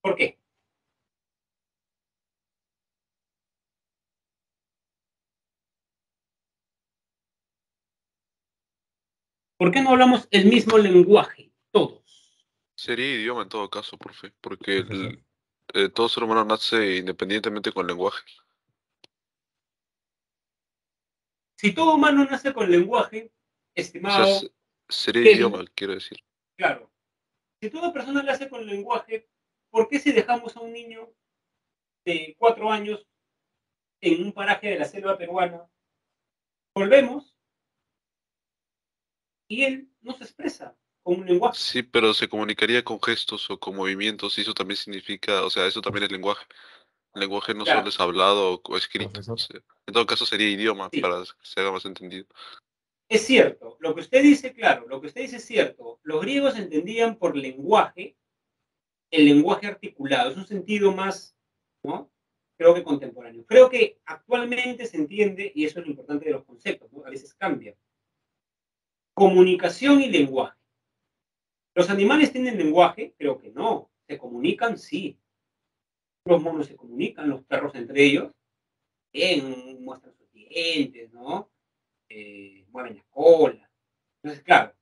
¿Por qué? ¿Por qué no hablamos el mismo lenguaje, todos? Sería idioma en todo caso, profe, porque el, eh, todo ser humano nace independientemente con lenguaje. Si todo humano nace con lenguaje, estimado. O sea, sería idioma, quiero decir. Claro. Si toda persona nace con lenguaje, ¿por qué si dejamos a un niño de cuatro años en un paraje de la selva peruana, volvemos y él no se expresa con un lenguaje? Sí, pero se comunicaría con gestos o con movimientos y eso también significa, o sea, eso también es lenguaje. El lenguaje no Claro. solo es hablado o escrito. O sea, en todo caso sería idioma Sí. para que se haga más entendido. Es cierto, lo que usted dice, claro, lo que usted dice es cierto. Los griegos entendían por lenguaje el lenguaje articulado, es un sentido más, ¿no? Creo que contemporáneo. Creo que actualmente se entiende, y eso es lo importante de los conceptos, ¿no? A veces cambia. Comunicación y lenguaje. ¿Los animales tienen lenguaje? Creo que no. ¿Se comunican? Sí. Los monos se comunican, los perros entre ellos. Bien, muestran sus dientes, ¿no? eh, mueven la cola. Entonces, claro,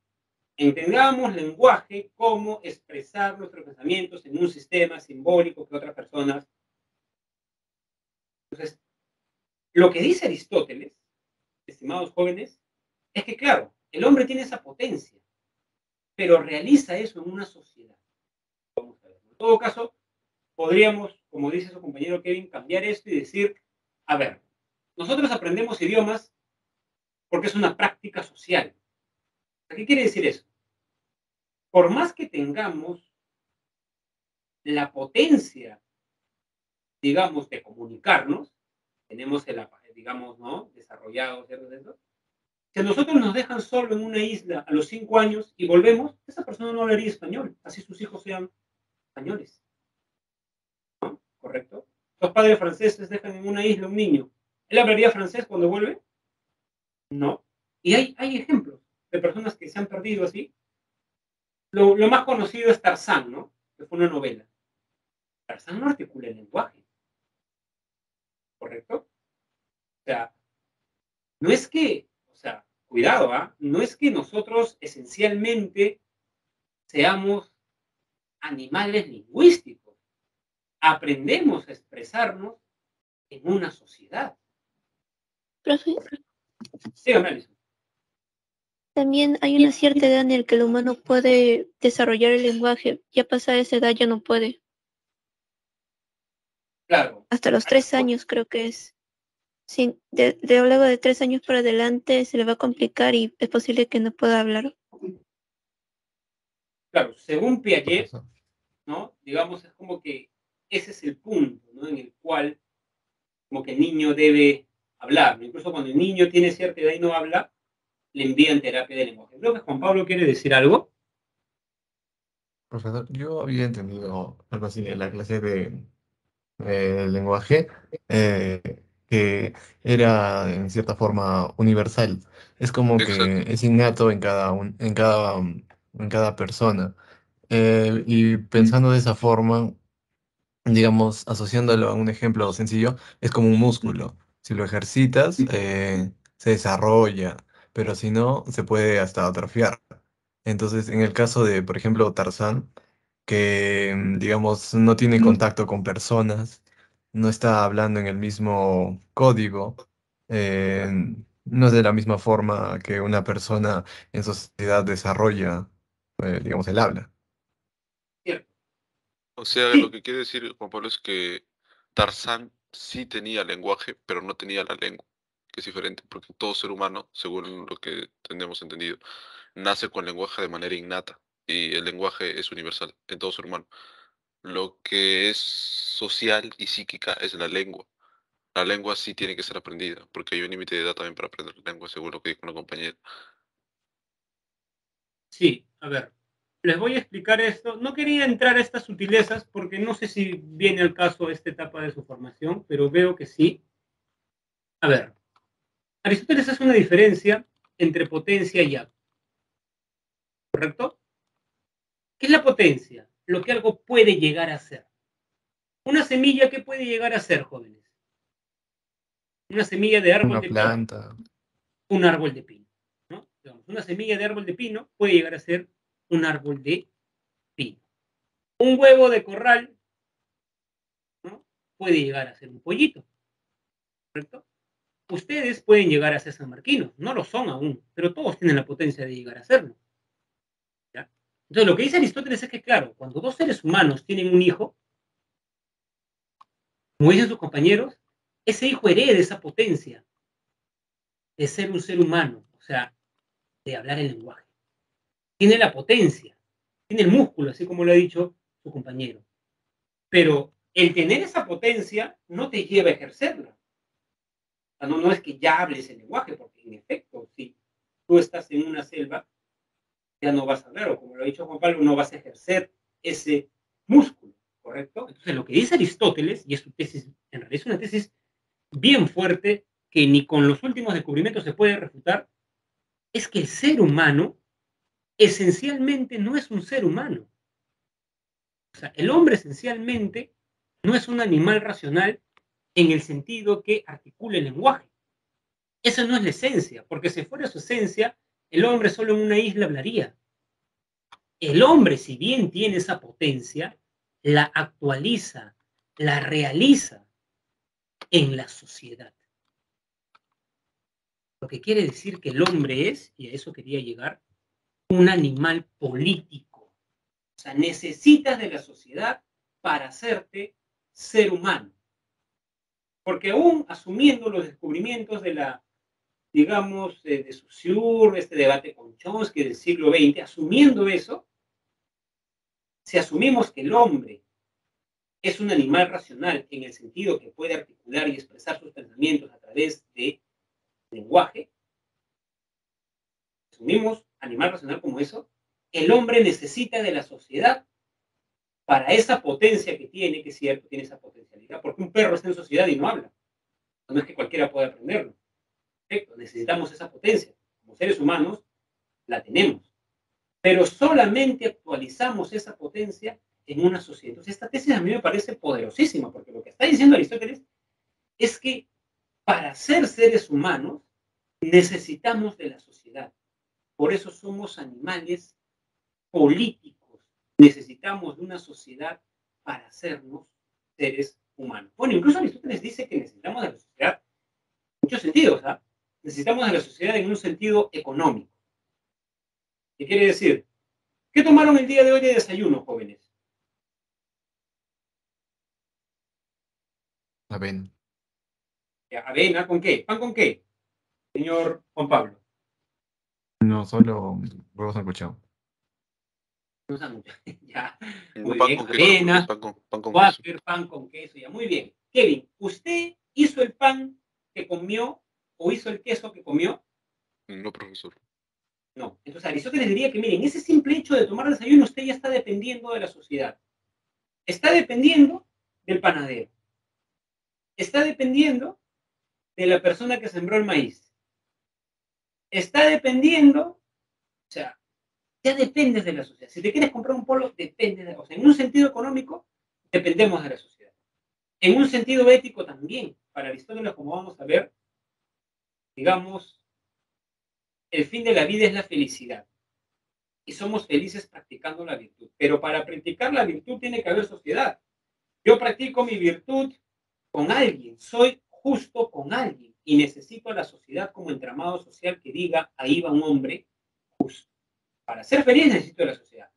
entendamos lenguaje como expresar nuestros pensamientos en un sistema simbólico que otras personas. Entonces, lo que dice Aristóteles, estimados jóvenes, es que, claro, el hombre tiene esa potencia, pero realiza eso en una sociedad. En todo caso, podríamos, como dice su compañero Kevin, cambiar esto y decir, a ver, nosotros aprendemos idiomas porque es una práctica social. ¿Qué quiere decir eso? Por más que tengamos la potencia, digamos, de comunicarnos, tenemos el, digamos, ¿no? Desarrollado, ¿cierto? Si nosotros nos dejan solo en una isla a los cinco años y volvemos, esa persona no hablaría español, así sus hijos sean españoles. ¿Correcto? Los padres franceses dejan en una isla un niño. ¿Él hablaría francés cuando vuelve? No. Y hay, hay ejemplos de personas que se han perdido así. Lo, lo más conocido es Tarzán, ¿no? Que fue una novela. Tarzán no articula el lenguaje. ¿Correcto? O sea, no es que, cuidado, ¿ah? No es que nosotros esencialmente seamos animales lingüísticos. Aprendemos a expresarnos en una sociedad. Profe, Sígame, Alison. también hay una cierta edad en la que el humano puede desarrollar el lenguaje. Ya pasada esa edad ya no puede. Claro. Hasta los tres años creo que es. Sí, de, de luego de tres años para adelante se le va a complicar y es posible que no pueda hablar. Claro, según Piaget. ¿no? Digamos, es como que ese es el punto, ¿no? En el cual como que el niño debe hablar, ¿no? Incluso cuando el niño tiene cierta edad y no habla, le envían terapia de lenguaje. Creo que Juan Pablo quiere decir algo. Profesor, yo había entendido algo así en la clase de eh, lenguaje, eh, que era en cierta forma universal. Es como que es innato en cada, un- en cada, um, en cada persona. Eh, y pensando de esa forma, digamos, asociándolo a un ejemplo sencillo, es como un músculo. Si lo ejercitas, eh, se desarrolla, pero si no, se puede hasta atrofiar. Entonces, en el caso de, por ejemplo, Tarzán, que, mm, digamos, no tiene contacto con personas, no está hablando en el mismo código, eh, No es de la misma forma que una persona en sociedad desarrolla, eh, digamos, el habla. O sea, lo que quiere decir Juan Pablo es que Tarzán sí tenía lenguaje, pero no tenía la lengua, que es diferente, porque todo ser humano, según lo que tenemos entendido, nace con lenguaje de manera innata y el lenguaje es universal en todo ser humano. Lo que es social y psíquica es la lengua. La lengua sí tiene que ser aprendida, porque hay un límite de edad también para aprender la lengua, según lo que dijo una compañera. Sí, a ver, les voy a explicar esto. No quería entrar a estas sutilezas porque no sé si viene al caso esta etapa de su formación, pero veo que sí. A ver, Aristóteles hace una diferencia entre potencia y acto. ¿Correcto? ¿Qué es la potencia? Lo que algo puede llegar a ser. Una semilla, ¿qué puede llegar a ser, jóvenes? Una semilla de árbol Una de pino planta. un árbol de pino. ¿no? Una semilla de árbol de pino puede llegar a ser un árbol de pino. Un huevo de corral ¿no? puede llegar a ser un pollito. ¿Correcto? Ustedes pueden llegar a ser sanmarquinos, no lo son aún, pero todos tienen la potencia de llegar a serlo. Entonces, lo que dice Aristóteles es que, claro, cuando dos seres humanos tienen un hijo, como dicen sus compañeros, ese hijo hereda esa potencia de ser un ser humano, o sea, de hablar el lenguaje. Tiene la potencia, tiene el músculo, así como lo ha dicho su compañero. Pero el tener esa potencia no te lleva a ejercerla. No, no es que ya hables el lenguaje, porque en efecto, si tú estás en una selva, ya no vas a hablar, o como lo ha dicho Juan Pablo, no vas a ejercer ese músculo, ¿correcto? Entonces, lo que dice Aristóteles, y es su tesis, en realidad es una tesis bien fuerte, que ni con los últimos descubrimientos se puede refutar, es que el ser humano esencialmente no es un ser humano. O sea, el hombre esencialmente no es un animal racional en el sentido que articula el lenguaje. Esa no es la esencia, porque si fuera su esencia, el hombre solo en una isla hablaría. El hombre, si bien tiene esa potencia, la actualiza, la realiza en la sociedad. Lo que quiere decir que el hombre es, y a eso quería llegar, un animal político. O sea, necesitas de la sociedad para hacerte ser humano. Porque aún asumiendo los descubrimientos de la, digamos, de, de Saussure, este debate con Chomsky del siglo XX, asumiendo eso, si asumimos que el hombre es un animal racional en el sentido que puede articular y expresar sus pensamientos a través de lenguaje, asumimos animal racional como eso, el hombre necesita de la sociedad para esa potencia que tiene, que es cierto, tiene esa potencialidad, porque un perro está en sociedad y no habla. No es que cualquiera pueda aprenderlo. Perfecto, necesitamos esa potencia. Como seres humanos, la tenemos. Pero solamente actualizamos esa potencia en una sociedad. Entonces, esta tesis a mí me parece poderosísima, porque lo que está diciendo Aristóteles es que para ser seres humanos necesitamos de la sociedad. Por eso somos animales políticos. Necesitamos de una sociedad para hacernos seres humanos. Bueno, incluso Aristóteles dice que necesitamos de la sociedad en muchos sentidos. ¿ah? Necesitamos de la sociedad en un sentido económico. ¿Qué quiere decir? ¿Qué tomaron el día de hoy de desayuno, jóvenes? Avena. Avena, ¿con qué? ¿Pan con qué? Señor Juan Pablo. No, solo huevos sancochados. *laughs* Ya, muy pan bien. con queso, Avena, pan con, pan con queso. pan con queso, ya, muy bien. Kevin, ¿usted hizo el pan que comió o hizo el queso que comió? No, profesor. No. Entonces Aristóteles diría que, miren, ese simple hecho de tomar desayuno, usted ya está dependiendo de la sociedad. Está dependiendo del panadero. Está dependiendo de la persona que sembró el maíz. Está dependiendo, o sea, ya dependes de la sociedad. Si te quieres comprar un polo, depende de, o sea, en un sentido económico, dependemos de la sociedad. En un sentido ético también, para Aristóteles, como vamos a ver, digamos, el fin de la vida es la felicidad. Y somos felices practicando la virtud. Pero para practicar la virtud tiene que haber sociedad. Yo practico mi virtud con alguien, soy justo con alguien. y necesito a la sociedad como entramado social que diga, ahí va un hombre justo. Para ser feliz necesito de la sociedad.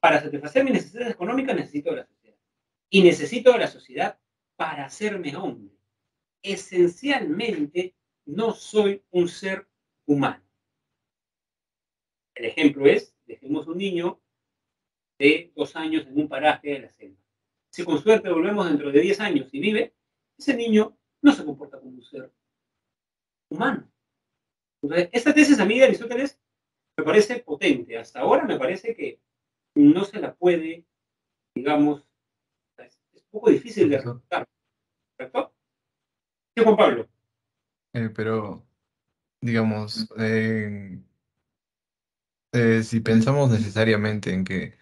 Para satisfacer mis necesidades económicas necesito de la sociedad. Y necesito de la sociedad para hacerme hombre. Esencialmente, no soy un ser humano. El ejemplo es, dejemos un niño de dos años en un paraje de la selva. Si con suerte volvemos dentro de diez años y vive, ese niño no se comporta como un ser humano. Entonces, esta tesis a mí de Aristóteles me parece potente. Hasta ahora me parece que no se la puede, digamos, es, un poco difícil de refutar. Sí, Juan Pablo. Eh, pero, digamos, eh, eh, si pensamos necesariamente en que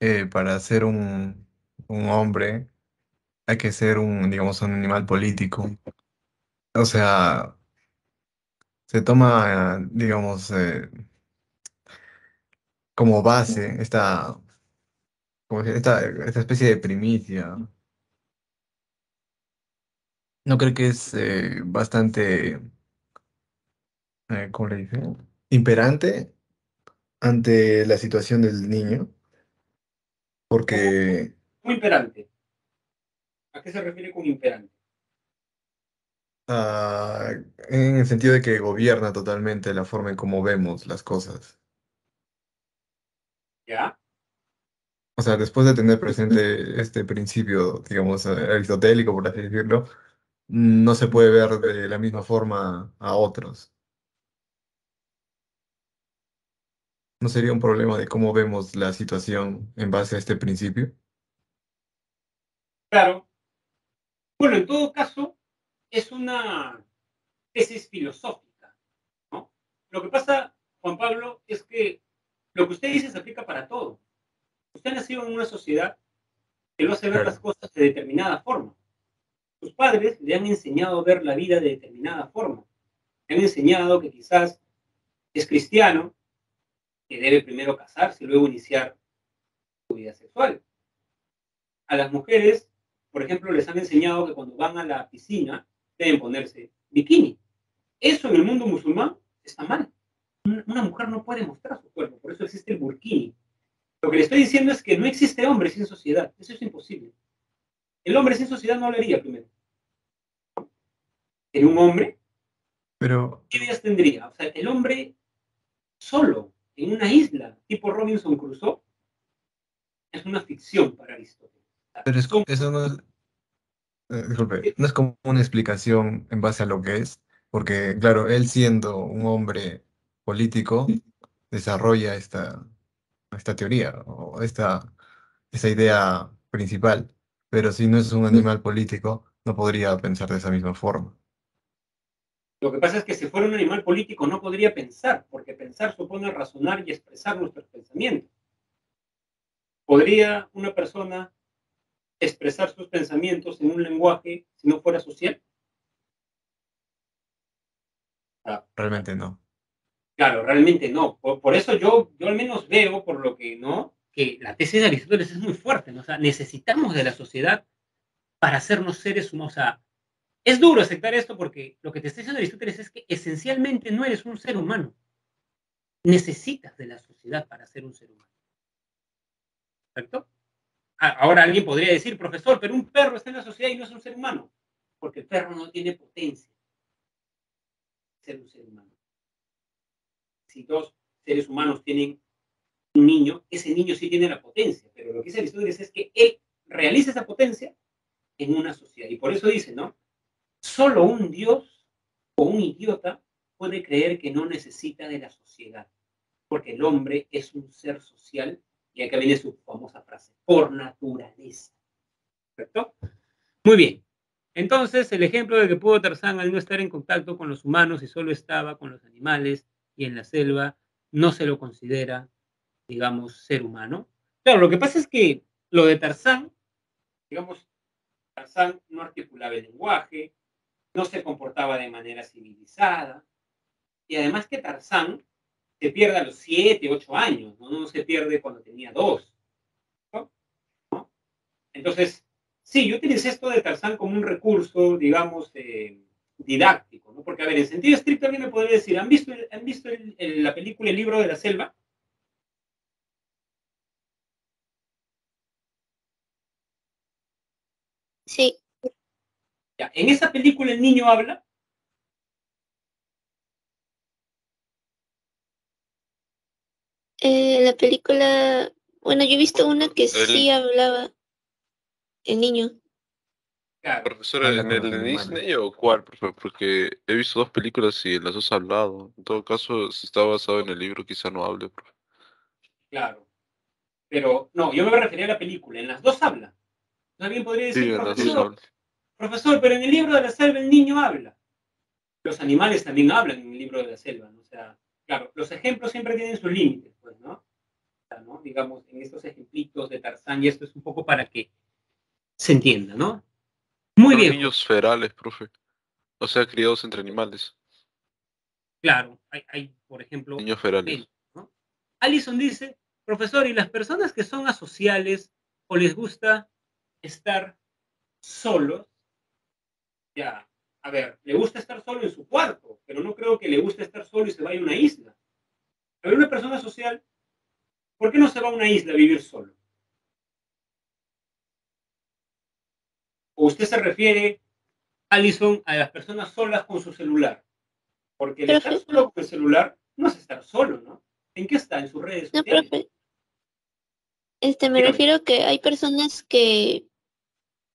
eh, para ser un, un hombre hay que ser un, digamos, un animal político, o sea, se toma, digamos, eh, como base esta, como que esta, esta especie de primicia. ¿No creo que es eh, bastante, eh, ¿cómo le dice? Imperante ante la situación del niño? Porque, Muy imperante. ¿A qué se refiere con imperante? ah, en el sentido de que gobierna totalmente la forma en cómo vemos las cosas. ¿Ya? O sea, después de tener presente este principio, digamos, eh, aristotélico, por así decirlo, no se puede ver de la misma forma a otros. ¿No sería un problema de cómo vemos la situación en base a este principio? Claro. Bueno, en todo caso, es una tesis filosófica, ¿no? Lo que pasa, Juan Pablo, es que lo que usted dice se aplica para todo. Usted ha nacido en una sociedad que lo hace ver Claro. las cosas de determinada forma. Sus padres le han enseñado a ver la vida de determinada forma. Le han enseñado que quizás es cristiano, que debe primero casarse y luego iniciar su vida sexual. A las mujeres, por ejemplo, les han enseñado que cuando van a la piscina deben ponerse bikini. Eso en el mundo musulmán está mal. Un- Una mujer no puede mostrar su cuerpo, por eso existe el burkini. Lo que le estoy diciendo es que no existe hombre sin sociedad. Eso es imposible. El hombre sin sociedad no hablaría primero. En un hombre, Pero, ¿qué vidas tendría? O sea, el hombre solo, en una isla, tipo Robinson Crusoe, es una ficción para Aristóteles. Pero es- eso no es, eh, disculpe, no es como una explicación en base a lo que es, porque, claro, él siendo un hombre político, desarrolla esta, esta teoría o esta, esta idea principal, pero si no es un animal político, no podría pensar de esa misma forma. Lo que pasa es que si fuera un animal político no podría pensar, porque pensar supone razonar y expresar nuestros pensamientos. ¿Podría una persona expresar sus pensamientos en un lenguaje si no fuera social? Realmente no. Claro, realmente no. Por, por eso yo, yo al menos veo, por lo que no, que la tesis de Aristóteles es muy fuerte. ¿no? O sea, necesitamos de la sociedad para hacernos seres humanos. O sea, es duro aceptar esto porque lo que te está diciendo Aristóteles es que esencialmente no eres un ser humano. Necesitas de la sociedad para ser un ser humano. ¿Correcto? Ah, Ahora alguien podría decir, profesor, pero un perro está en la sociedad y no es un ser humano. Porque el perro no tiene potencia ser un ser humano. Si dos seres humanos tienen un niño, ese niño sí tiene la potencia. Pero lo que dice Aristóteles es que él realiza esa potencia en una sociedad. Y por eso dice, ¿no? Solo un Dios o un idiota puede creer que no necesita de la sociedad, porque el hombre es un ser social, y acá viene su famosa frase, por naturaleza. ¿Correcto? Muy bien. Entonces, el ejemplo de que pudo Tarzán al no estar en contacto con los humanos y solo estaba con los animales y en la selva, no se lo considera, digamos, ser humano. Claro, lo que pasa es que lo de Tarzán, digamos, Tarzán no articulaba el lenguaje, no se comportaba de manera civilizada, y además que Tarzán se pierde a los 7, 8 años, ¿no? no se pierde cuando tenía 2. ¿no? Entonces, sí, yo utilicé esto de Tarzán como un recurso, digamos, eh, didáctico, ¿no? Porque, a ver, en sentido estricto alguien me podría decir, ¿han visto, el- han visto el- el- la película El libro de la selva? Sí, Ya, en esa película el niño habla, eh, la película, bueno, yo he visto una que sí hablaba el niño. claro, Profesor, Habla ¿en el de. Disney o cuál, profe? Porque he visto dos películas y en las dos ha hablado. En todo caso, si está basado en el libro, quizá no hable, profe. claro. Pero, no, yo me refería a la película, en las dos habla. Alguien podría decir, Sí, profesor, profesor, pero en el libro de la selva el niño habla. Los animales también hablan en el libro de la selva, ¿no? O sea, claro, los ejemplos siempre tienen sus límites, pues, ¿no? O sea, ¿no? Digamos, en estos ejemplitos de Tarzán, y esto es un poco para que se entienda, ¿no? Muy Son bien, niños ferales, profe. O sea, criados entre animales. claro. Hay, hay, por ejemplo, Niños ferales. ¿no? Allison dice, profesor, ¿y las personas que son asociales o les gusta estar solos? Ya, a ver, le gusta estar solo en su cuarto, pero no creo que le guste estar solo y se vaya a una isla. A ver, una persona social, ¿por qué no se va a una isla a vivir solo? ¿O usted se refiere, Allison, a las personas solas con su celular? Porque el estar solo con el celular no es estar solo, ¿no? ¿En qué está? En sus redes No, sociales. profe. Este, me Dígame. refiero que hay personas que,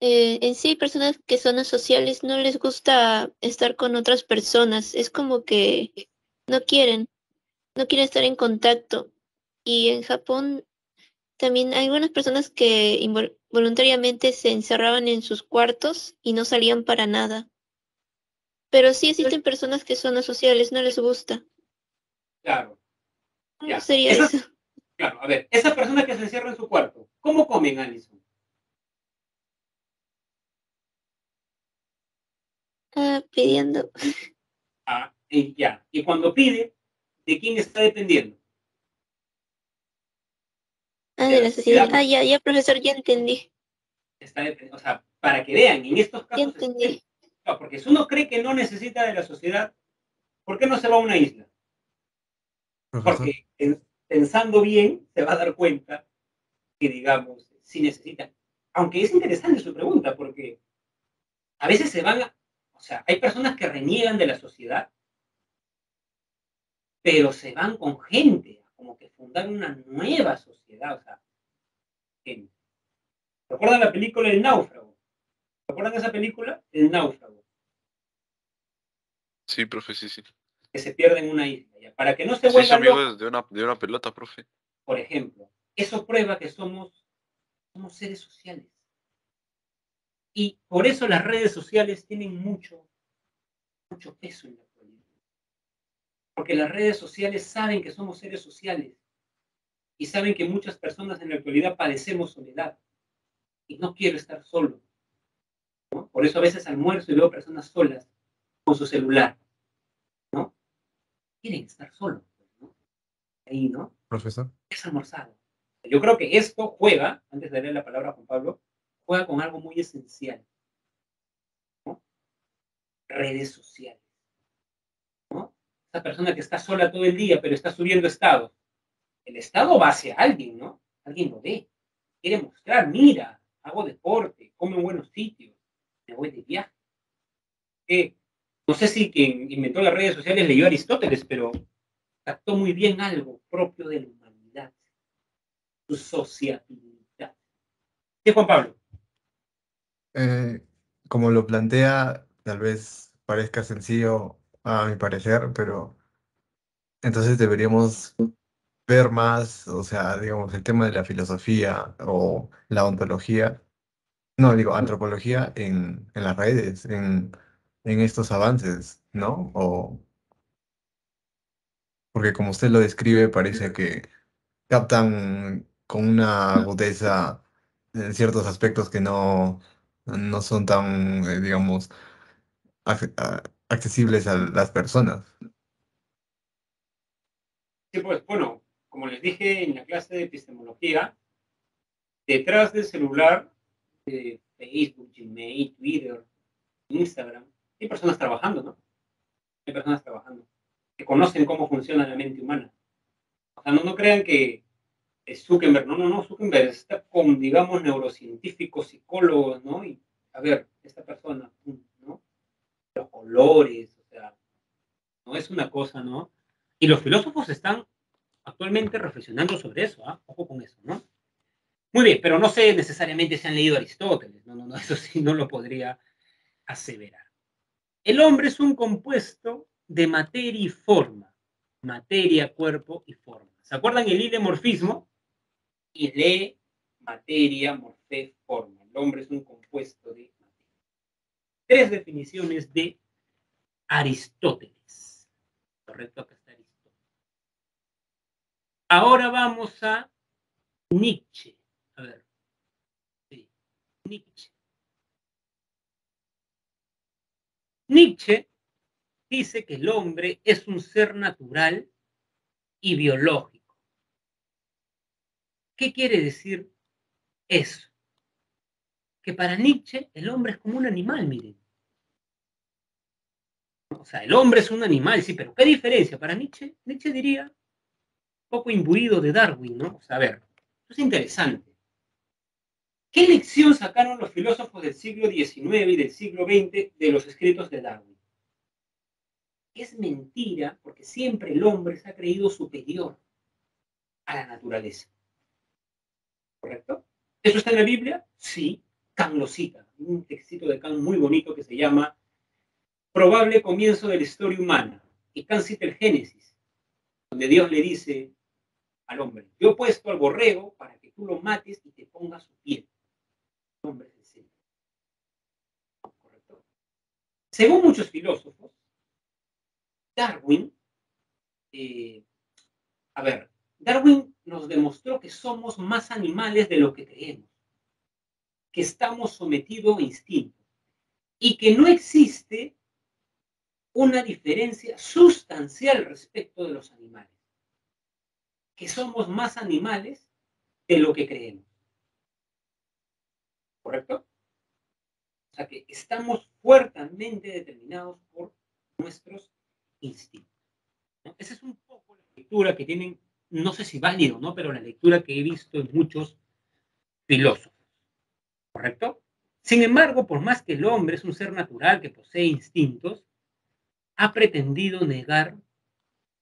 eh, en sí, hay personas que son asociales, no les gusta estar con otras personas. Es como que no quieren, no quieren estar en contacto. Y en Japón también hay algunas personas que voluntariamente se encerraban en sus cuartos y no salían para nada. Pero sí existen personas que son asociales, no les gusta. Claro, ¿Cómo Ya, sería esas- eso? claro. A ver, esa persona que se encierra en su cuarto, ¿cómo comen, Alison? Ah, pidiendo. Ah, y ya. Y cuando pide, ¿de quién está dependiendo? Ah, De la sociedad. Ah, ya, ya, profesor, ya entendí. Está dependiendo. O sea, para que vean, en estos Ya casos, entendí. claro, porque si uno cree que no necesita de la sociedad, ¿por qué no se va a una isla? Profesor, Porque en- pensando bien, se va a dar cuenta que, digamos, sí necesita. Aunque es interesante su pregunta, porque a veces se van a. O sea, hay personas que reniegan de la sociedad, pero se van con gente, como que fundar una nueva sociedad. O sea, gente. ¿Recuerdan la película El Náufrago? ¿Recuerdan esa película? El Náufrago, Sí, profe, sí, sí. que se pierde en una isla. ya. Para que no se hizo vuelvan amigo locos, de una, de una pelota, profe. por ejemplo, eso prueba que somos, somos seres sociales. Y por eso las redes sociales tienen mucho, mucho peso en la actualidad. Porque las redes sociales saben que somos seres sociales y saben que muchas personas en la actualidad padecemos soledad. Y no quiero estar solo. ¿no? Por eso a veces almuerzo y veo personas solas con su celular. ¿no? Quieren estar solos. ¿no? Ahí, ¿no? profesor. es almorzado. Yo creo que esto juega, antes de darle la palabra a Juan Pablo, juega con algo muy esencial. Redes sociales. Esa persona que está sola todo el día, pero está subiendo estados. El estado va hacia alguien, ¿no? Alguien lo ve. Quiere mostrar, mira, hago deporte, como en buenos sitios, me voy de viaje. No sé si quien inventó las redes sociales leyó Aristóteles, pero captó muy bien algo propio de la humanidad, su sociabilidad. Sí, Juan Pablo. Eh, como lo plantea, tal vez parezca sencillo a mi parecer, pero entonces deberíamos ver más, o sea, digamos, el tema de la filosofía o la ontología, no, digo, antropología en, en las redes, en, en estos avances, ¿no? O, porque como usted lo describe, parece que captan con una agudeza en ciertos aspectos que no, no son tan, eh, digamos, accesibles a las personas. Sí, pues bueno, como les dije en la clase de epistemología, detrás del celular, de Facebook, Gmail, Twitter, Instagram, Hay personas trabajando, ¿no? Hay personas trabajando que conocen cómo funciona la mente humana. O sea, no, crean que Zuckerberg, no, no, no, Zuckerberg está con, digamos, neurocientíficos, psicólogos, ¿no? Y, a ver, esta persona, ¿no? Los colores, o sea, no es una cosa, ¿no? Y los filósofos están actualmente reflexionando sobre eso, ¿ah? Ojo con eso, ¿no? Muy bien, pero no sé necesariamente si han leído Aristóteles, no, no, no, *laughs* eso sí no lo podría aseverar. El hombre es un compuesto de materia y forma, materia, cuerpo y forma. ¿Se acuerdan el ilemorfismo? Y lee materia, morfé, forma. El hombre es un compuesto de materia. Tres definiciones de Aristóteles. Correcto, acá está Aristóteles. Ahora vamos a Nietzsche. A ver. Sí, Nietzsche. Nietzsche dice que el hombre es un ser natural y biológico. ¿Qué quiere decir eso? Que para Nietzsche el hombre es como un animal, miren. O sea, el hombre es un animal, sí, pero ¿qué diferencia? Para Nietzsche, Nietzsche diría, poco imbuido de Darwin, ¿no? O sea, a ver, es interesante. ¿Qué lección sacaron los filósofos del siglo XIX y del siglo XX de los escritos de Darwin? Es mentira porque siempre el hombre se ha creído superior a la naturaleza. ¿Correcto? ¿Eso está en la Biblia? Sí. Kant lo cita. Un textito de Kant muy bonito que se llama Probable comienzo de la historia humana. Y Kant cita el Génesis, donde Dios le dice al hombre, yo he puesto al borrego para que tú lo mates y te pongas su piel hombre ¿Correcto? Según muchos filósofos, Darwin, eh, a ver, Darwin nos demostró que somos más animales de lo que creemos, que estamos sometidos a instintos y que no existe una diferencia sustancial respecto de los animales, que somos más animales de lo que creemos. ¿correcto? O sea que estamos fuertemente determinados por nuestros instintos. Esa es un poco la lectura que tienen, no sé si válido, ¿no? Pero la lectura que he visto en muchos filósofos, ¿correcto? Sin embargo, por más que el hombre es un ser natural que posee instintos, ha pretendido negar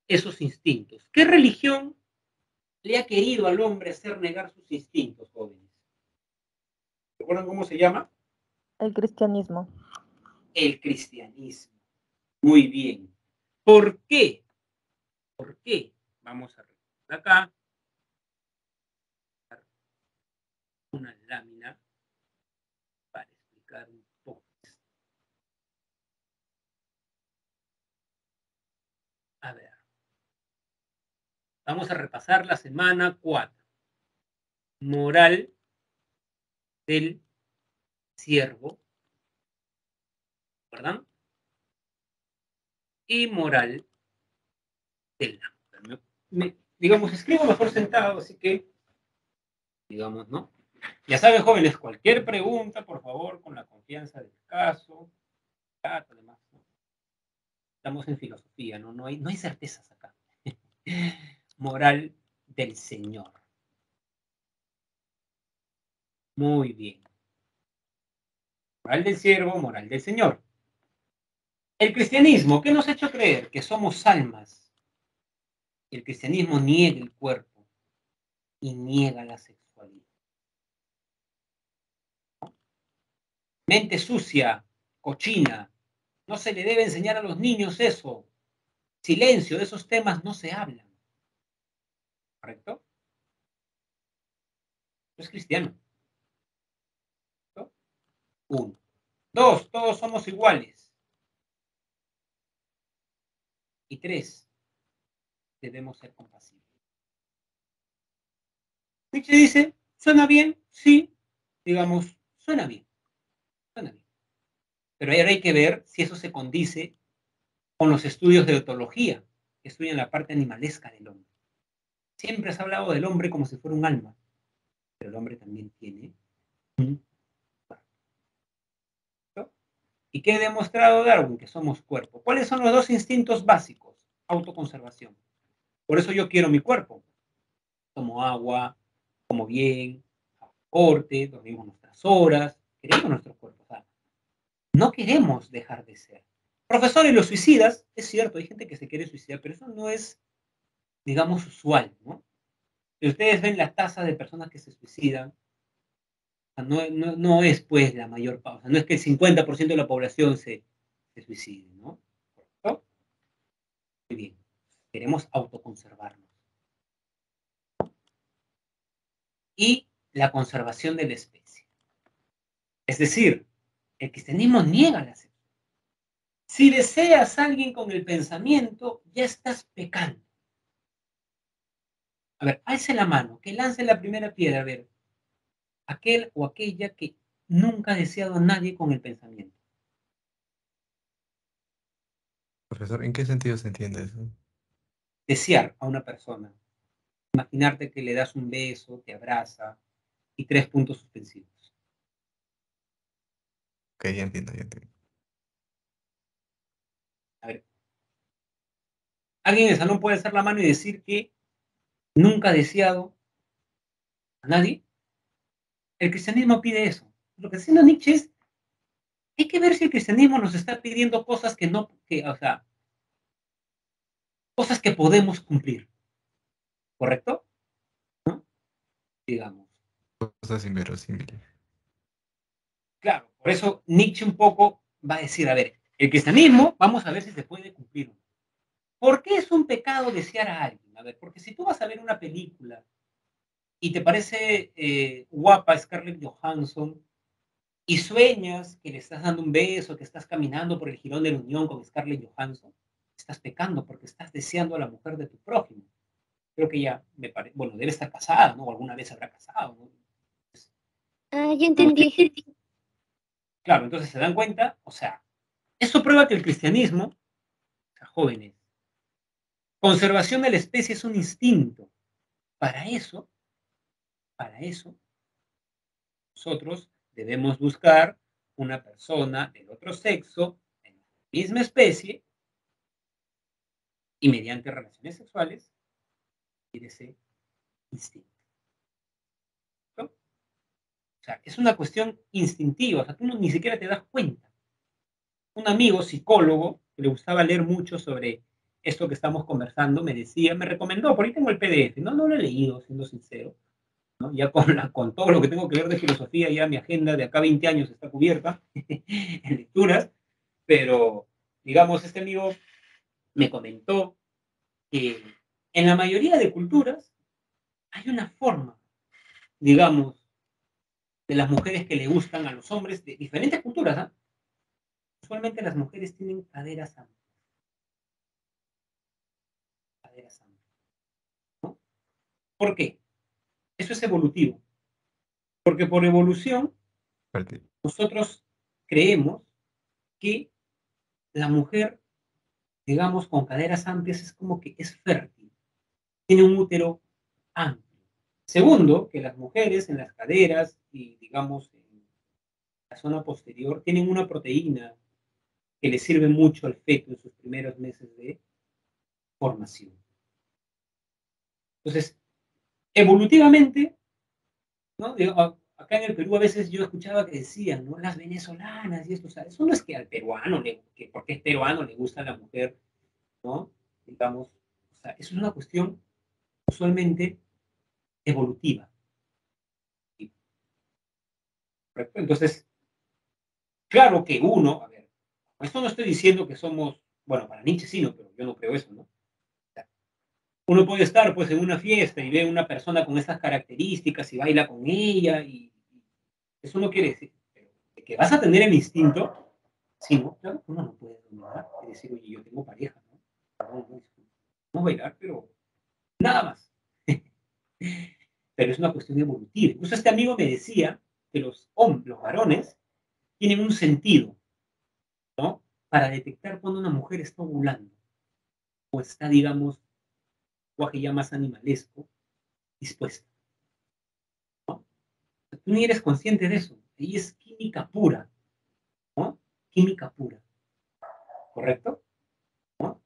esos instintos. ¿Qué religión le ha querido al hombre hacer negar sus instintos, jóvenes? ¿Recuerdan cómo se llama? El cristianismo. El cristianismo. Muy bien. ¿Por qué? ¿Por qué? Vamos a recordar acá. Una lámina para explicar un poco. A ver. Vamos a repasar la semana 4. Moral del siervo, ¿verdad? Y moral del amo. Digamos, escribo mejor sentado, así que, digamos, ¿no? Ya saben, jóvenes, cualquier pregunta, por favor, con la confianza del caso, además, Estamos en filosofía, ¿no? No hay, no hay certezas acá. *laughs* Moral del Señor. Muy bien. Moral del siervo, moral del Señor. El cristianismo, ¿qué nos ha hecho creer? Que somos almas. El cristianismo niega el cuerpo y niega la sexualidad. Mente sucia, cochina. No se le debe enseñar a los niños eso. Silencio, de esos temas no se hablan. ¿Correcto? es cristiano. Uno. Dos, todos somos iguales. Y tres, debemos ser compasivos. Nietzsche dice, ¿suena bien? Sí, digamos, suena bien. Suena bien. Pero ahora hay que ver si eso se condice con los estudios de etología, que estudian la parte animalesca del hombre. Siempre has hablado del hombre como si fuera un alma, pero el hombre también tiene un ¿Y qué ha demostrado Darwin? Que somos cuerpo. ¿Cuáles son los dos instintos básicos? Autoconservación. Por eso yo quiero mi cuerpo. Tomo agua, como bien, corte, dormimos nuestras horas, queremos nuestro cuerpo. no queremos dejar de ser. Profesores, los suicidas, es cierto, hay gente que se quiere suicidar, pero eso no es, digamos, usual, ¿no? Si ustedes ven la tasa de personas que se suicidan, no, no, es pues la mayor pausa, no es que el 50% de la población se, suicide, ¿no? Muy bien, queremos autoconservarnos. Y la conservación de la especie. Es decir, el cristianismo niega la sexualidad. Si deseas a alguien con el pensamiento, ya estás pecando. A ver, alce la mano, que lance la primera piedra, a ver, aquel o aquella que nunca ha deseado a nadie con el pensamiento. Profesor, ¿en qué sentido se entiende eso? Desear a una persona. Imaginarte que le das un beso, te abraza y tres puntos suspensivos. Ok, ya entiendo, ya entiendo. A ver. Alguien en el salón puede hacer la mano y decir que nunca ha deseado a nadie. El cristianismo pide eso. Lo que está haciendo Nietzsche es, hay que ver si el cristianismo nos está pidiendo cosas que no, que, o sea, cosas que podemos cumplir. ¿Correcto? ¿No? Digamos. Cosas inverosímiles. Claro, por eso Nietzsche un poco va a decir, a ver, el cristianismo, vamos a ver si se puede cumplir. ¿Por qué es un pecado desear a alguien? A ver, porque si tú vas a ver una película y te parece eh, guapa Scarlett Johansson y sueñas que le estás dando un beso, que estás caminando por el jirón de la unión con Scarlett Johansson, estás pecando porque estás deseando a la mujer de tu prójimo. Creo que ya, me parece, bueno, debe estar casada, ¿no? O alguna vez habrá casado, ¿no? Ah, ya entendí. Claro, entonces se dan cuenta, o sea, eso prueba que el cristianismo, o sea, jóvenes, conservación de la especie es un instinto. Para eso, para eso, nosotros debemos buscar una persona del otro sexo, en la misma especie, y mediante relaciones sexuales, y ese instinto. O sea, es una cuestión instintiva, o sea, tú ni siquiera te das cuenta. Un amigo psicólogo que le gustaba leer mucho sobre esto que estamos conversando me decía, me recomendó, por ahí tengo el PDF, no, no lo he leído, siendo sincero, ya con, con todo lo que tengo que leer de filosofía, ya mi agenda de acá 20 años está cubierta *laughs* en lecturas, pero digamos, este amigo me comentó que en la mayoría de culturas hay una forma, digamos, de las mujeres que le gustan a los hombres de diferentes culturas. ¿ah? Usualmente las mujeres tienen caderas amplias. Caderas amplias. ¿no? ¿Por qué? Eso es evolutivo. Porque por evolución, nosotros creemos que la mujer, digamos, con caderas amplias es como que es fértil. Tiene un útero amplio. Segundo, que las mujeres en las caderas y, digamos, en la zona posterior tienen una proteína que le sirve mucho al feto en sus primeros meses de formación. Entonces, evolutivamente, ¿no? Acá en el Perú a veces yo escuchaba que decían, ¿no? Las venezolanas y esto, o sea, eso no es que al peruano, le, que porque es peruano le gusta la mujer, ¿no? Digamos, o sea, eso es una cuestión usualmente evolutiva. Entonces, claro que uno, a ver, esto no estoy diciendo que somos, bueno, para Nietzsche sí, no, pero yo no creo eso, ¿no? Uno puede estar pues en una fiesta y ve a una persona con estas características y baila con ella y eso no quiere decir que vas a tener el instinto, sí, ¿no? Claro, uno no puede dominar y decir, oye, yo tengo pareja, ¿no? No, no bailar, pero nada más. *laughs* pero es una cuestión evolutiva. Incluso este amigo me decía que los hombres, los varones, tienen un sentido, ¿no? Para detectar cuando una mujer está ovulando o está, digamos, guaje ya más animalesco, dispuesta. Tú ni eres consciente de eso. Ahí es química pura, ¿no? química pura. ¿Correcto? ¿No?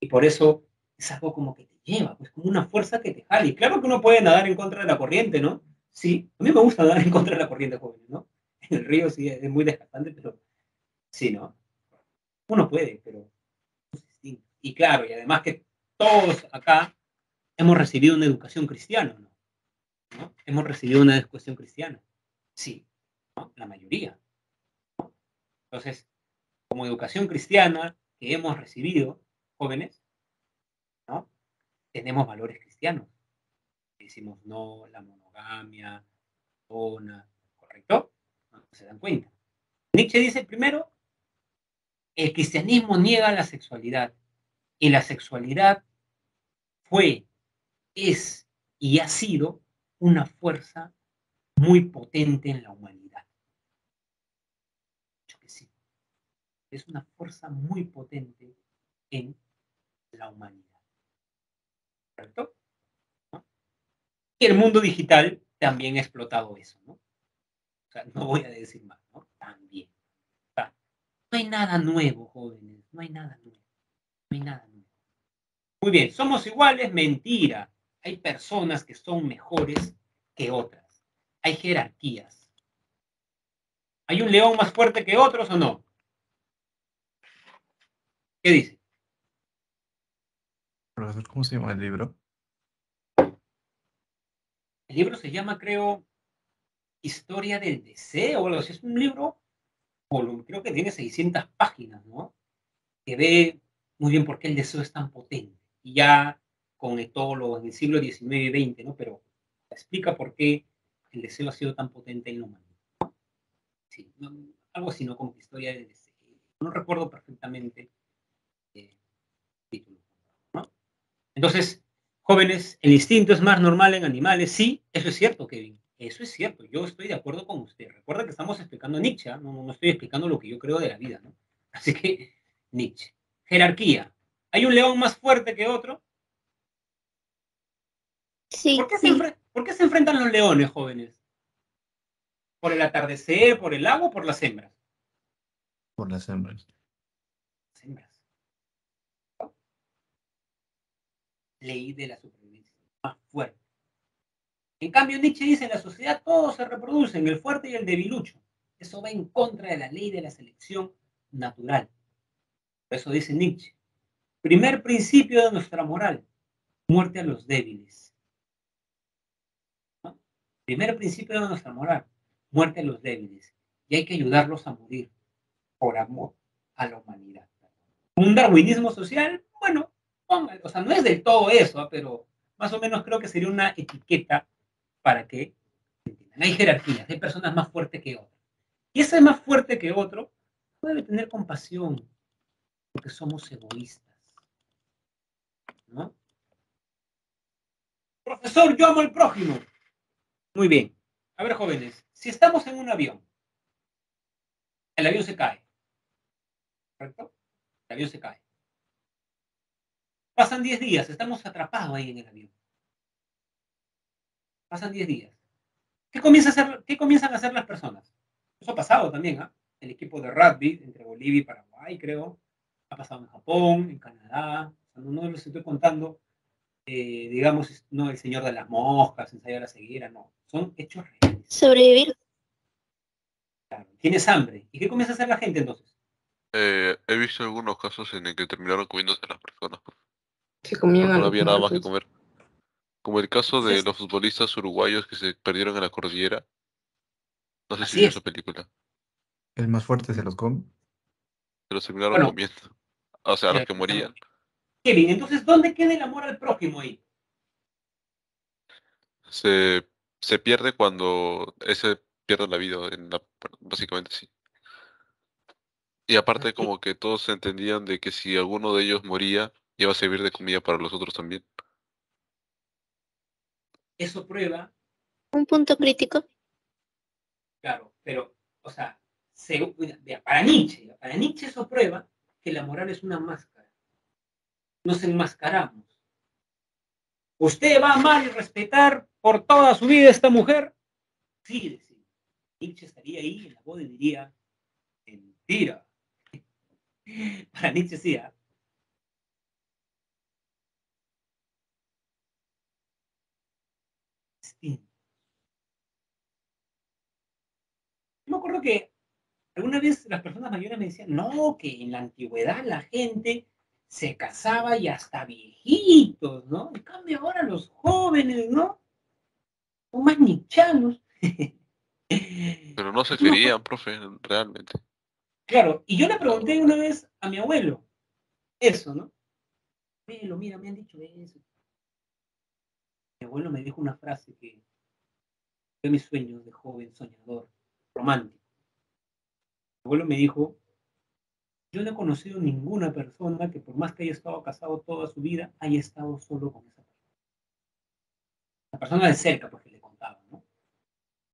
Y por eso es algo como que te lleva, pues como una fuerza que te jala. Y claro que uno puede nadar en contra de la corriente, ¿no? Sí, a mí me gusta nadar en contra de la corriente, jóvenes, ¿no? En *laughs* el río sí es muy desgastante, pero sí, ¿no? Uno puede, pero Y claro, y además que todos acá hemos recibido una educación cristiana, ¿no? ¿No? Hemos recibido una educación cristiana. Sí, ¿no? la mayoría. ¿no? Entonces, como educación cristiana que hemos recibido, jóvenes, ¿no? Tenemos valores cristianos. Decimos no, la monogamia, zona, ¿correcto? ¿No? ¿Se dan cuenta? Nietzsche dice primero, el cristianismo niega la sexualidad y la sexualidad fue, es y ha sido una fuerza muy potente en la humanidad. Yo que sí. Es una fuerza muy potente en la humanidad. ¿No? Y el mundo digital también ha explotado eso, ¿no? O sea, no voy a decir más, ¿no? También. O sea, no hay nada nuevo, jóvenes, no hay nada nuevo. No hay nada nuevo. Muy bien, somos iguales, mentira. Hay personas que son mejores que otras. Hay jerarquías. ¿Hay un león más fuerte que otros o no? ¿Qué dice? Profesor, ¿cómo se llama el libro? El libro se llama, creo, Historia del Deseo. o algo así. Es un libro, creo que tiene 600 páginas, ¿no? Que ve muy bien por qué el deseo es tan potente. Y ya con etólogos en el siglo XIX y XX, ¿no? Pero explica por qué el deseo ha sido tan potente en la humanidad. ¿no? Sí, no- algo así, ¿no? Como que historia del deseo. No recuerdo perfectamente eh, el título. ¿no? Entonces, jóvenes, el instinto es más normal en animales. Sí, eso es cierto, Kevin. Eso es cierto. Yo estoy de acuerdo con usted. Recuerda que estamos explicando Nietzsche. ¿ah? No, no estoy explicando lo que yo creo de la vida, ¿no? Así que, Nietzsche. Jerarquía. ¿Hay un león más fuerte que otro? Sí, ¿Por qué, se sí. por qué se enfrentan los leones, jóvenes? ¿Por el atardecer, por el agua o por las hembras? Por las hembras. Las hembras. Ley de la supervivencia. Más fuerte. En cambio, Nietzsche dice, en la sociedad todos se reproducen, el fuerte y el debilucho. Eso va en contra de la ley de la selección natural. Por eso dice Nietzsche, primer principio de nuestra moral, muerte a los débiles. Primer principio de nuestra moral, muerte a los débiles. Y hay que ayudarlos a morir por amor a la humanidad. Un darwinismo social, bueno, o sea, no es del todo eso, ¿ah? pero más o menos creo que sería una etiqueta para que. Hay jerarquías, hay personas más fuertes que otras. Y ese más fuerte que otro debe tener compasión, porque somos egoístas. ¿No? Profesor, yo amo al prójimo. Muy bien. A ver, jóvenes, si estamos en un avión, el avión se cae. ¿Correcto? El avión se cae. Pasan 10 días, estamos atrapados ahí en el avión. Pasan 10 días. ¿Qué, comienza a hacer, ¿Qué comienzan a hacer las personas? Eso ha pasado también, ¿ah? El equipo de rugby entre Bolivia y Paraguay, creo. Ha pasado en Japón, en Canadá. O sea, no, les estoy contando, eh, digamos, no el señor de las moscas, ensayo de la ceguera, no. Son hechos reales. Sobrevivir. Claro. Tienes hambre. ¿Y qué comienza a hacer la gente entonces? Eh, he visto algunos casos en el que terminaron comiéndose a las personas. Se comían No los había nada más que comer. Como el caso de los futbolistas uruguayos que se perdieron en la cordillera. No sé Así si vio es. esa película. El más fuerte se los come. Se los terminaron Bueno. comiendo. O sea, los que morían. Kevin, entonces, ¿dónde queda el amor al prójimo ahí? Se, se pierde cuando ese pierde la vida. En la, básicamente sí. Y aparte como que todos entendían de que si alguno de ellos moría, iba a servir de comida para los otros también. Eso prueba, Un punto crítico. claro, pero, o sea, para Nietzsche, para Nietzsche eso prueba que la moral es una máscara. Nos enmascaramos. ¿Usted va a amar y respetar por toda su vida esta mujer? Sí, decía. Nietzsche estaría ahí en la boda y diría, mentira, *laughs* Para Nietzsche sí. Yo me acuerdo que alguna vez las personas mayores me decían, no, que en la antigüedad la gente se casaba y hasta viejitos, ¿no? En cambio ahora los jóvenes, ¿no? Más nichanos. Pero no se querían, profe, realmente. Claro, y yo le pregunté una vez a mi abuelo eso, ¿no? Abuelo, mira, me han dicho eso. Mi abuelo me dijo una frase que fue mis sueños de joven soñador, romántico. Mi abuelo me dijo, yo no he conocido ninguna persona que por más que haya estado casado toda su vida, haya estado solo con esa persona. La persona de cerca, porque le contaba, ¿no?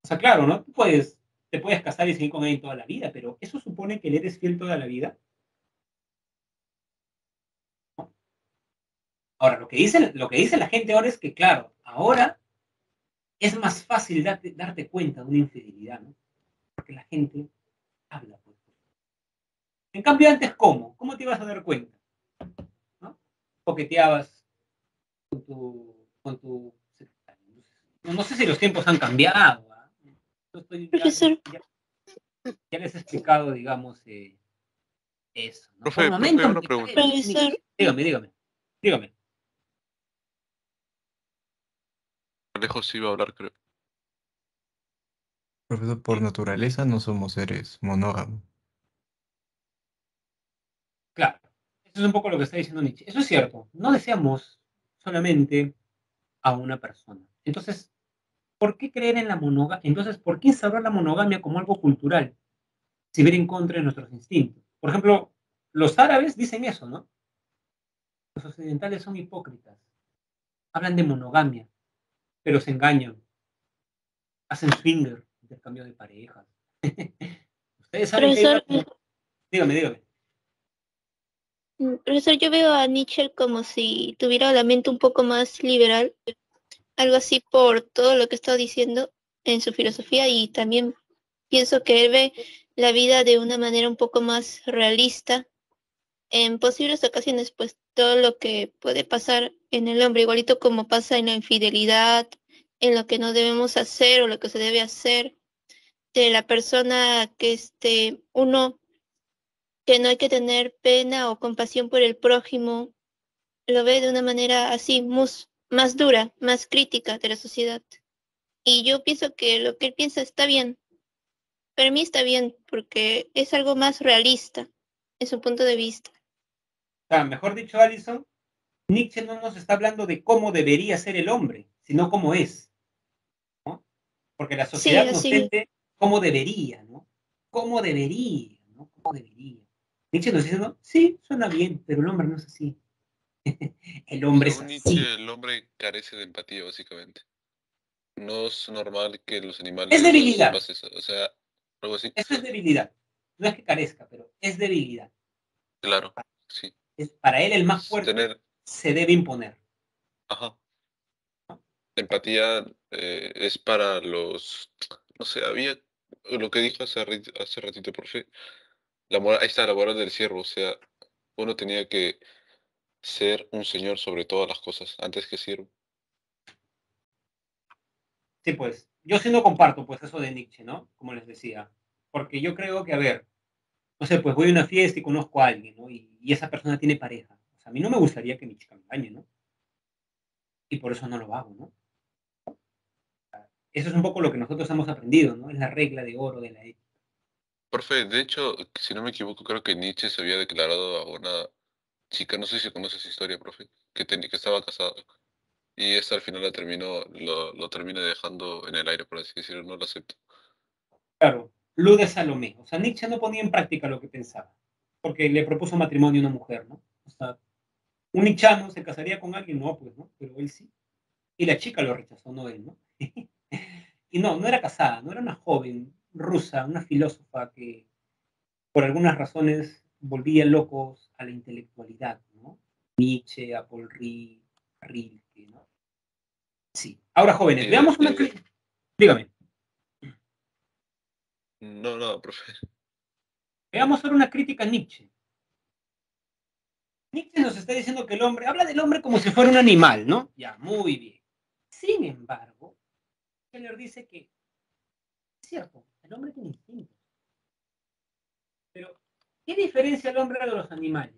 O sea, claro, ¿no? Tú puedes te puedes casar y seguir con él toda la vida, pero ¿eso supone que le eres fiel toda la vida? Ahora, lo que, dice, lo que dice la gente ahora es que, claro, ahora es más fácil darte, darte cuenta de una infidelidad, ¿no? Porque la gente habla. En cambio, antes, ¿cómo? ¿Cómo te ibas a dar cuenta? ¿No? Coqueteabas con tu, con tu no sé si los tiempos han cambiado, Profesor. Ya, les he explicado, digamos, eh, eso. Profe, una pregunta. Profesor. Dígame, dígame. Dígame. Alejo sí iba a hablar, creo. Profesor, por naturaleza no somos seres monógamos. Claro. Eso es un poco lo que está diciendo Nietzsche. Eso es cierto. No deseamos solamente a una persona. Entonces, ¿por qué creer en la monogamia? Entonces, ¿por qué instaurar la monogamia como algo cultural? Si ver en contra de nuestros instintos. Por ejemplo, los árabes dicen eso, ¿no? Los occidentales son hipócritas. Hablan de monogamia, pero se engañan. Hacen swinger, intercambio de parejas. *laughs* Ustedes saben Profesor, que... Dígame, dígame. Mm, profesor, yo veo a Nietzsche como si tuviera la mente un poco más liberal algo así por todo lo que está diciendo en su filosofía y también pienso que él ve la vida de una manera un poco más realista. En posibles ocasiones, pues todo lo que puede pasar en el hombre, igualito como pasa en la infidelidad, en lo que no debemos hacer o lo que se debe hacer, de la persona que este, uno, que no hay que tener pena o compasión por el prójimo, lo ve de una manera así, muy, más dura, más crítica de la sociedad. Y yo pienso que lo que él piensa está bien. Para mí está bien porque es algo más realista en su punto de vista. sea, mejor dicho, Alison, Nietzsche no nos está hablando de cómo debería ser el hombre, sino cómo es. ¿no? Porque la sociedad nos dice cómo debería, ¿no? ¿Cómo debería? ¿no? ¿Cómo debería? Nietzsche nos dice, no, sí, suena bien, pero el hombre no es así. *laughs* el hombre es El hombre carece de empatía, básicamente. No es normal que los animales. Es debilidad. O sea, algo así. Eso es debilidad. No es que carezca, pero es debilidad. Claro, sí. Es, para él el más fuerte se debe imponer. Ajá. Empatía eh, es para los. No sé, había. Lo que dijo hace, hace ratito, profe. La ahí está la moral del ciervo. O sea, uno tenía que ser un señor sobre todas las cosas antes que sirvo. Sí, pues, yo sí no comparto pues eso de Nietzsche, ¿no? Como les decía, porque yo creo que, a ver, no sé, pues voy a una fiesta y conozco a alguien, ¿no? Y, esa persona tiene pareja. O sea, a mí no me gustaría que mi chica me engañe, ¿no? Y por eso no lo hago, ¿no? Eso es un poco lo que nosotros hemos aprendido, ¿no? Es la regla de oro de la ética. Profe, de hecho, si no me equivoco, creo que Nietzsche se había declarado a una chica, no sé si conoces historia, profe, que, que estaba casada. Y esta al final la terminó, lo, lo dejando en el aire, por así decirlo, no lo acepto. Claro, Luz de Salomé. O sea, Nietzsche no ponía en práctica lo que pensaba, porque le propuso matrimonio a una mujer, ¿no? O sea, un nichano se casaría con alguien, no, pues, ¿no? Pero él sí. Y la chica lo rechazó, no él, ¿no? *laughs* y no, no era casada, no era una joven rusa, una filósofa que por algunas razones volvía locos a la intelectualidad, ¿no? Nietzsche, a Paul Rilke, ¿no? Sí. Ahora, jóvenes, veamos una... Dígame. No, no, profe. Veamos ahora una crítica a Nietzsche. Nietzsche nos está diciendo que el hombre, habla del hombre como si fuera un animal, ¿no? Ya, muy bien. Sin embargo, Keller dice que es cierto, el hombre tiene instintos. ¿Qué diferencia el hombre de los animales?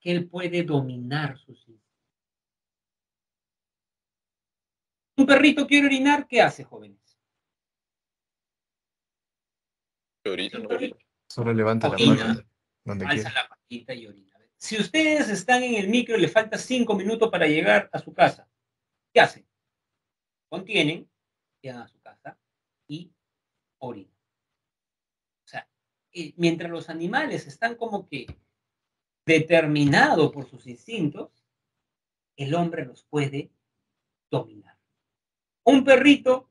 Que él puede dominar sus instintos. Un perrito quiere orinar, ¿qué hace, jóvenes? Ahorita Un no. perrito Solo levanta la Orina. mano donde alza la patita y orina. Si ustedes están en el micro y le falta cinco minutos para llegar a su casa, ¿qué hacen? Contienen, llegan a su casa y orinan. Eh, mientras los animales están como que determinados por sus instintos, el hombre los puede dominar. Un perrito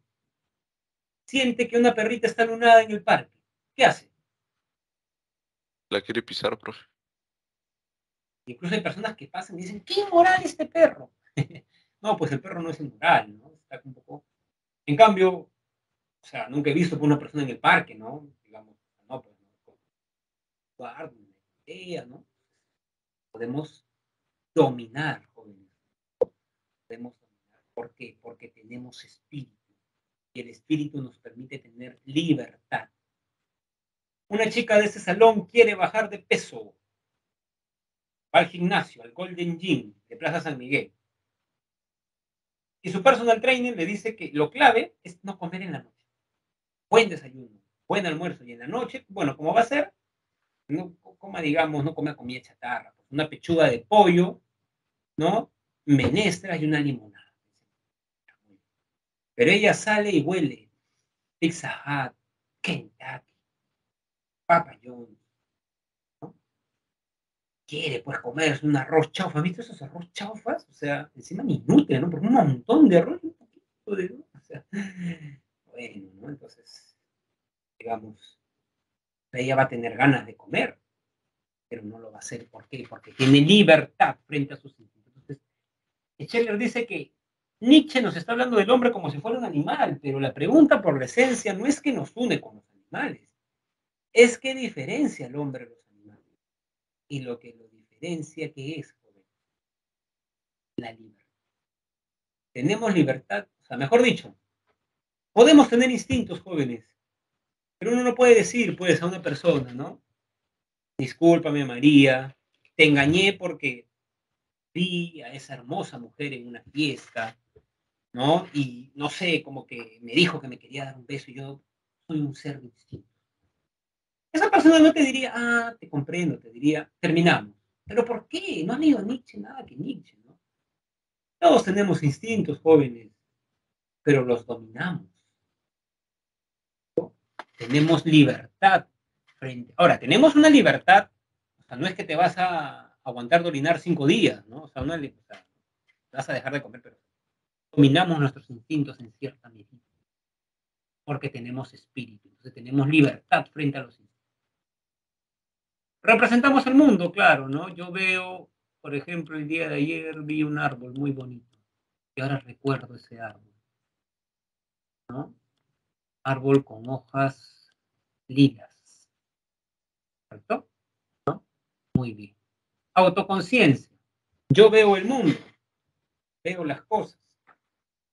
siente que una perrita está lunada en el parque. ¿Qué hace? La quiere pisar, profe. Incluso hay personas que pasan y dicen, ¡qué inmoral este perro! *laughs* no, pues el perro no es inmoral, ¿no? Está un poco... En cambio, o sea, nunca he visto por una persona en el parque, ¿no? ¿No? Podemos dominar, jóvenes. Podemos dominar. ¿Por qué? Porque tenemos espíritu. Y el espíritu nos permite tener libertad. Una chica de ese salón quiere bajar de peso va al gimnasio, al Golden Gym de Plaza San Miguel. Y su personal trainer le dice que lo clave es no comer en la noche. Buen desayuno, buen almuerzo. Y en la noche, bueno, como va a ser, no coma, digamos, no coma comida chatarra. pues, una pechuga de pollo, ¿no? Menestras y una limonada. Pero ella sale y huele Pizza Hut, Kentucky, Papa John's, quiere pues comerse un arroz chaufa. ¿Has visto esos arroz chaufas? O sea, encima ni nutre, ¿no? Porque un montón de arroz un poquito de... ¿no? *laughs* Bueno, ¿no? Entonces, digamos, ella va a tener ganas de comer, pero no lo va a hacer. ¿Por qué? Porque tiene libertad frente a sus instintos. Entonces, Scheller dice que Nietzsche nos está hablando del hombre como si fuera un animal, pero la pregunta por la esencia no es que nos une con los animales, es que diferencia al hombre de los animales y lo que lo diferencia que es, joven, la libertad. Tenemos libertad, o sea, mejor dicho, podemos tener instintos jóvenes, pero uno no puede decir, pues, a una persona, ¿no? Discúlpame, María, te engañé porque vi a esa hermosa mujer en una fiesta, ¿no? Y no sé, como que me dijo que me quería dar un beso y yo soy un ser de instinto. Esa persona no te diría, ah, te comprendo, te diría, terminamos. ¿Pero por qué? No has leído Nietzsche nada que Nietzsche, ¿no? Todos tenemos instintos jóvenes, pero los dominamos. Tenemos libertad. Frente... Ahora, tenemos una libertad, o sea, no es que te vas a aguantar de orinar cinco días, ¿no? O sea, una, li- o sea, vas a dejar de comer, pero dominamos nuestros instintos en cierta medida. Porque tenemos espíritu, entonces tenemos libertad frente a los instintos representamos el mundo, claro, ¿no? Yo veo, por ejemplo, el día de ayer vi un árbol muy bonito y ahora recuerdo ese árbol, ¿no? Árbol con hojas lilas, ¿cierto? Muy bien. Autoconciencia. Yo veo el mundo, veo las cosas,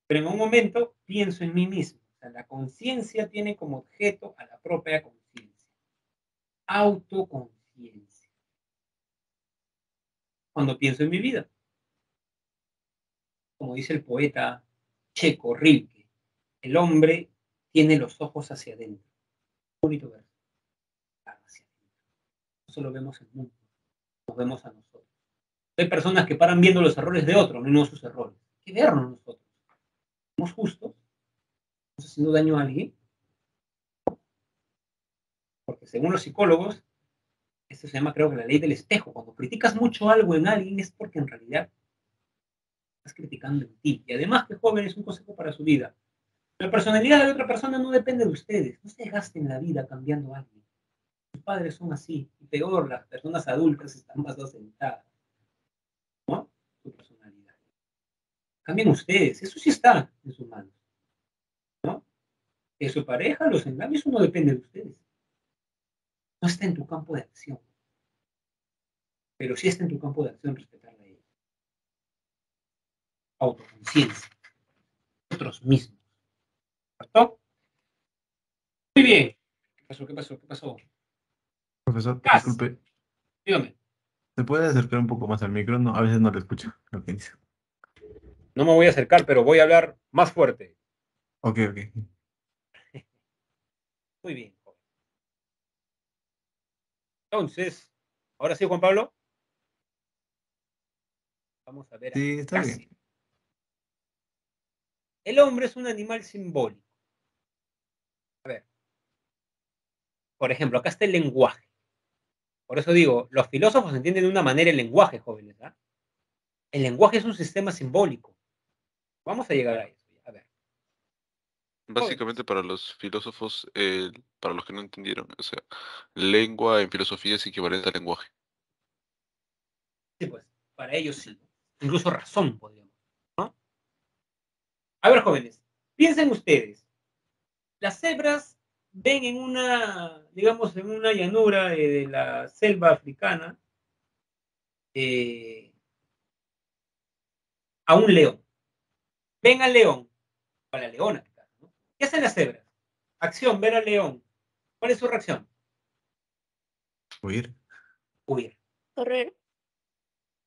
pero en un momento pienso en mí mismo. La conciencia tiene como objeto a la propia conciencia. Autoconciencia. Cuando pienso en mi vida. Como dice el poeta checo Rilke, el hombre tiene los ojos hacia adentro. Bonito verso. Hacia adentro. Solo vemos el mundo, nos vemos a nosotros. Hay personas que paran viendo los errores de otros, no sus errores. Hay que vernos nosotros. ¿Somos justos? ¿Estamos haciendo daño a alguien? Porque según los psicólogos, esto se llama creo que la ley del espejo. Cuando criticas mucho algo en alguien es porque en realidad estás criticando en ti. Y además que joven es un consejo para su vida. La personalidad de otra persona no depende de ustedes. No se gasten la vida cambiando a alguien. Sus padres son así. Y peor, las personas adultas están más asentadas. ¿No? Su personalidad. Cambien ustedes. Eso sí está en sus manos. ¿No? Que su pareja los engañe, eso no depende de ustedes. No está en tu campo de acción. Pero sí está en tu campo de acción respetar la ley. Autoconciencia. Nosotros mismos. ¿Cierto? Muy bien. ¿Qué pasó? ¿Qué pasó? ¿Qué pasó? Profesor, disculpe, Dígame. ¿se puede acercar un poco más al micro? No, a veces no lo escucho lo que dice. No me voy a acercar, pero voy a hablar más fuerte. Ok, ok. *laughs* Muy bien. Entonces, ahora sí, Juan Pablo. Vamos a ver. Sí, está bien. El hombre es un animal simbólico. A ver. Por ejemplo, acá está el lenguaje. Por eso digo, los filósofos entienden de una manera el lenguaje, jóvenes. ¿ah? El lenguaje es un sistema simbólico. Vamos a llegar a eso. A ver. Básicamente para los filósofos, eh, para los que no entendieron, o sea, lengua en filosofía es equivalente al lenguaje. Sí, pues, para ellos sí. Incluso razón, podríamos. ¿no? A ver, jóvenes, piensen ustedes. Las cebras ven en una, digamos, en una llanura de, de la selva africana eh, a un león. Ven al león, o a la leona. ¿no? ¿Qué hacen las cebras? Acción, ver al león. ¿Cuál es su reacción? Huir. Huir. Correr.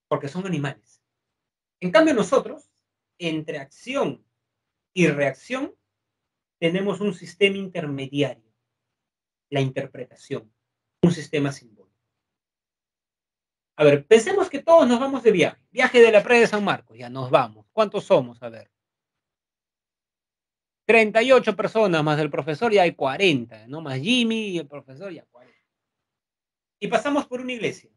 porque son animales. En cambio, nosotros, entre acción y reacción, tenemos un sistema intermediario, la interpretación, un sistema simbólico. A ver, pensemos que todos nos vamos de viaje, viaje de la playa de San Marcos, ya nos vamos. ¿Cuántos somos? A ver. 38 personas más el profesor, ya hay 40, ¿no? Más Jimmy y el profesor, ya 40. Y pasamos por una iglesia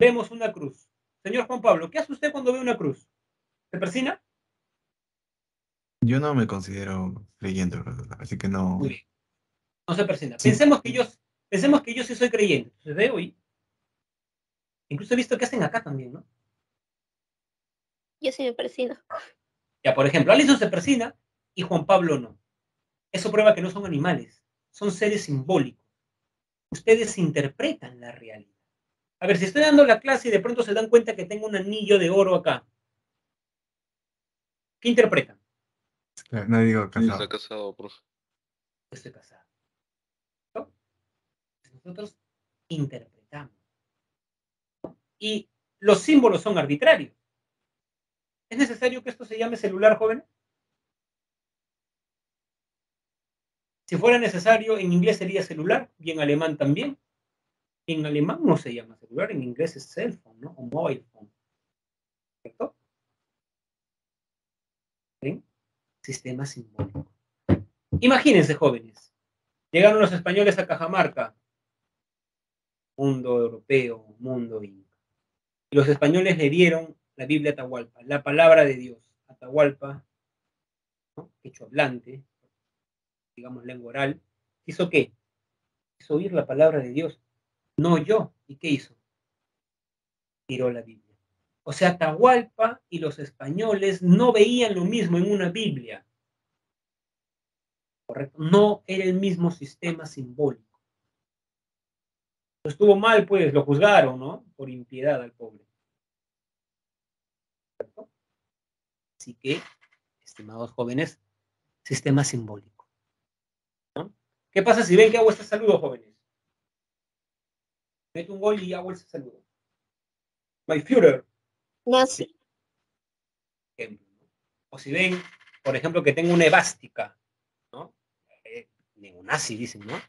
vemos una cruz. Señor Juan Pablo, ¿qué hace usted cuando ve una cruz? ¿Se persina? Yo no me considero creyente, así que no. Muy bien. No se persina. Sí. Pensemos que yo, pensemos que yo sí soy creyente. Entonces veo y incluso he visto que hacen acá también, ¿no? Yo sí me persino. Ya, por ejemplo, Alison se persina y Juan Pablo no. Eso prueba que no son animales, son seres simbólicos. Ustedes interpretan la realidad. A ver, si estoy dando la clase y de pronto se dan cuenta que tengo un anillo de oro acá. ¿Qué interpretan? No digo Está casado. casado, profe. estoy casado. ¿No? Nosotros interpretamos. Y los símbolos son arbitrarios. ¿Es necesario que esto se llame celular, jóvenes? Si fuera necesario, en inglés sería celular y en alemán también. En alemán no se llama celular, en inglés es cell phone, ¿no? O mobile phone. ¿Correcto? ¿Ven? Sistema simbólico. Imagínense, jóvenes. Llegaron los españoles a Cajamarca, mundo europeo, mundo inca. Y los españoles le dieron la Biblia Atahualpa, la palabra de Dios. Atahualpa, ¿no? hecho hablante, digamos lengua oral, ¿hizo qué? Hizo oír la palabra de Dios, no yo. ¿Y qué hizo? Tiró la Biblia. O sea, Atahualpa y los españoles no veían lo mismo en una Biblia. ¿Correcto? No era el mismo sistema simbólico. Estuvo mal, pues, lo juzgaron, ¿no? Por impiedad al pobre. ¿Correcto? Así que, estimados jóvenes, sistema simbólico. ¿Qué pasa si ven que hago este saludo, jóvenes? Meto un gol y hago ese saludo. My Führer, ¿no? O si ven, por ejemplo, que tengo una evástica, ¿no? Eh, neonazi, dicen, ¿no?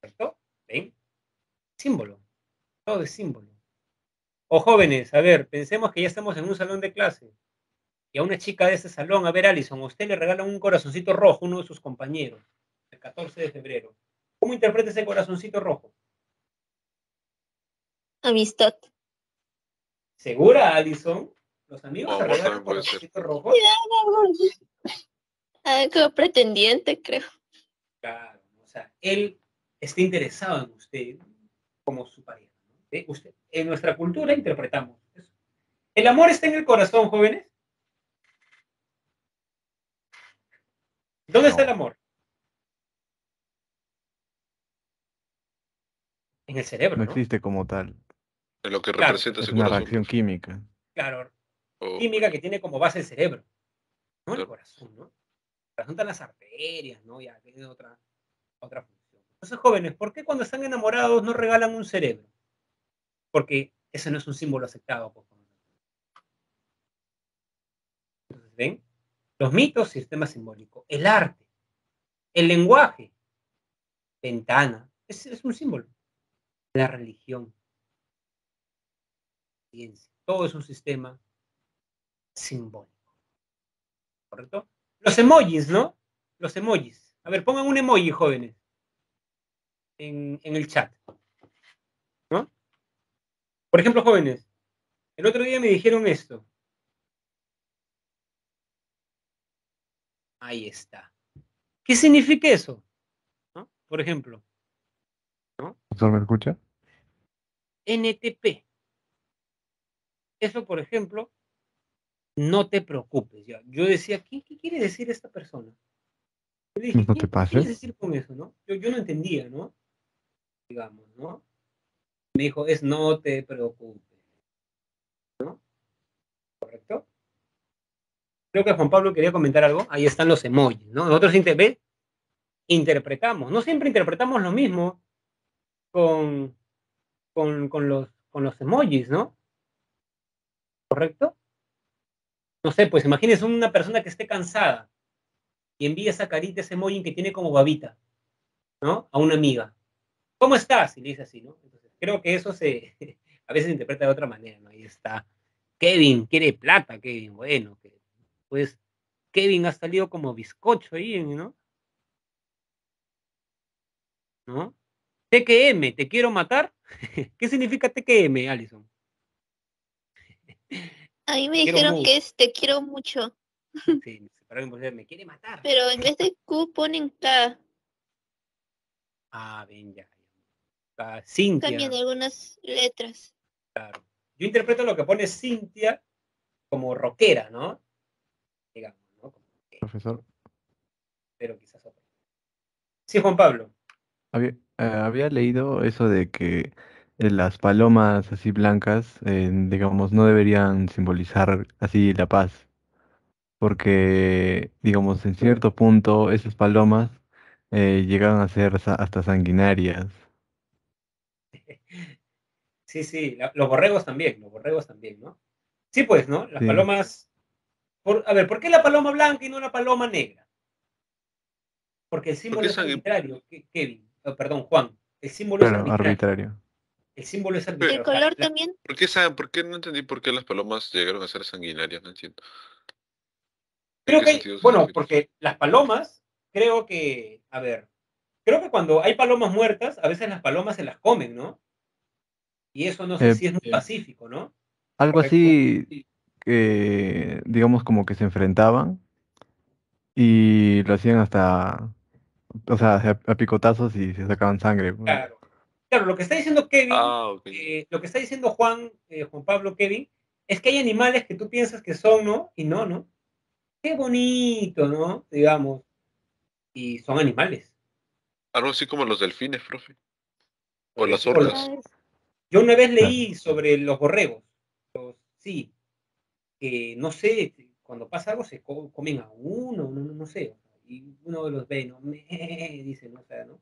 ¿Cierto? ¿Ven? Símbolo. Todo es símbolo. O jóvenes, a ver, pensemos que ya estamos en un salón de clase. Y a una chica de ese salón, a ver, Alison, a usted le regalan un corazoncito rojo, uno de sus compañeros, el 14 de febrero. ¿Cómo interpreta ese corazoncito rojo? Amistad. ¿Segura, Alison? Los amigos se Vamos, regalan también puede ser. corazoncitos rojos. Ah, pretendiente, creo. Claro, o sea, él está interesado en usted como su pareja. ¿no? ¿Ve? Usted, en nuestra cultura interpretamos eso. ¿El amor está en el corazón, jóvenes? ¿Dónde está el amor? En el cerebro, No ¿no? existe como tal. En lo que Claro. representa Es ese una corazón. reacción química. Claro, química que tiene como base el cerebro, ¿no? El corazón, ¿no? El corazón están las arterias, ¿no? Ya tiene otra, otra función. Entonces, jóvenes, ¿por qué cuando están enamorados no regalan un cerebro? Porque ese no es un símbolo aceptado. por favor. Entonces, ¿ven? Los mitos, sistema simbólico. El arte, el lenguaje, ventana, es, es un símbolo. La religión, ciencia, todo es un sistema simbólico. ¿Correcto? Los emojis, ¿no? Los emojis. A ver, pongan un emoji, jóvenes, en, en el chat. ¿No? Por ejemplo, jóvenes, el otro día me dijeron esto. Ahí está. ¿Qué significa eso? ¿No? Por ejemplo, ¿Profesor me escucha? NTP. Eso, por ejemplo, no te preocupes. Ya. Yo decía, ¿qué, qué quiere decir esta persona? Yo dije, No ¿qué- te ¿qué pases. quieres decir con eso? ¿no? Yo, yo no entendía, ¿no? Digamos, ¿no? Me dijo, es no te preocupes. ¿No? ¿Correcto? Creo que Juan Pablo quería comentar algo. Ahí están los emojis, ¿no? Nosotros inter- interpretamos. No siempre interpretamos lo mismo con, con, con los, con los emojis, ¿no? ¿Correcto? No sé, pues imagínense una persona que esté cansada y envía esa carita, ese emoji que tiene como babita, ¿no? A una amiga. ¿Cómo estás? Y le dice así, ¿no? Entonces, creo que eso se, *laughs* a veces se interpreta de otra manera, ¿no? Ahí está. Kevin quiere plata, Kevin. Bueno, pues Kevin ha salido como bizcocho ahí, ¿no? ¿No? TQM, te quiero matar. *laughs* ¿Qué significa TQM, Alison? A mí me Quiero dijeron mucho. que es te quiero mucho, *laughs* Sí, me separaron por ser, me quiere matar. pero en vez de Q ponen K, Ah, ven ya. Ah, Cintia. cambian algunas letras. Yo interpreto lo que pone Cintia como rockera, ¿no? Digamos, ¿no? Como que- Profesor, Pero quizás otra. Sí, Juan Pablo. había, eh, había leído eso de que eh, las palomas así blancas, eh, digamos, no deberían simbolizar así la paz, porque, digamos, en cierto punto esas palomas eh, llegan a ser sa- hasta sanguinarias. Sí, sí, la- los borregos también, los borregos también, ¿no? Sí, pues, ¿no? Las Sí. palomas. por- a ver, ¿por qué la paloma blanca y no la paloma negra? Porque el símbolo es arbitrario, Ke- Kevin. Oh, perdón, Juan. El símbolo es Claro, arbitrario. arbitrario. El símbolo es ¿Y arbitrario. el color la- también? ¿Por qué, saben- por qué no entendí por qué las palomas llegaron a ser sanguinarias? No entiendo. Creo que, bueno, porque las palomas, creo que, a ver, creo que cuando hay palomas muertas, a veces las palomas se las comen, ¿no? Y eso no sé Eh, si es muy pacífico, ¿no? Algo Correcto. así que, digamos, como que se enfrentaban y lo hacían hasta, o sea, a, picotazos y se sacaban sangre. Claro. Claro, lo que está diciendo Kevin, Ah, eh, lo que está diciendo Juan, eh, Juan Pablo, Kevin, es que hay animales que tú piensas que son, ¿no? Y no, ¿no? Qué bonito, ¿no? Digamos. Y son animales. Algo así como los delfines, profe. O las orcas. Ah, Yo una vez leí sobre los borregos. Los- sí. Que no sé, cuando pasa algo se co- comen a uno, no, no, sé. y uno los ve, ¿no? *laughs* Me, dice, ¿no? O sea, ¿no?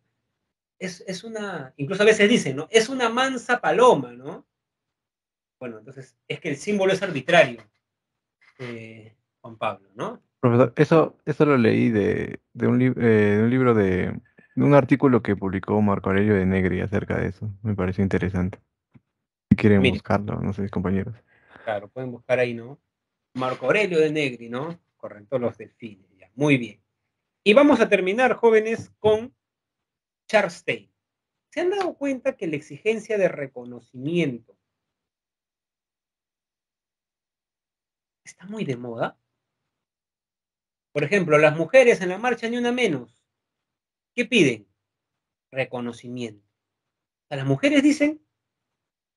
Es, es una, incluso a veces dicen, ¿no? Es una mansa paloma, ¿no? Bueno, entonces es que el símbolo es arbitrario, eh, Juan Pablo, ¿no? Profesor, eso, eso lo leí de, de un, eh, de un libro de, de un artículo que publicó Marco Aurelio de Negri acerca de eso. Me pareció interesante. Si quieren Mire. buscarlo, no sé, compañeros. Claro, pueden buscar ahí, ¿no? Marco Aurelio de Negri, ¿no? Correcto, los delfines, ya. Muy bien. Y vamos a terminar, jóvenes, con Taylor. ¿Se han dado cuenta que la exigencia de reconocimiento está muy de moda? Por ejemplo, las mujeres en la marcha Ni Una Menos, ¿qué piden? Reconocimiento. O sea, las mujeres dicen,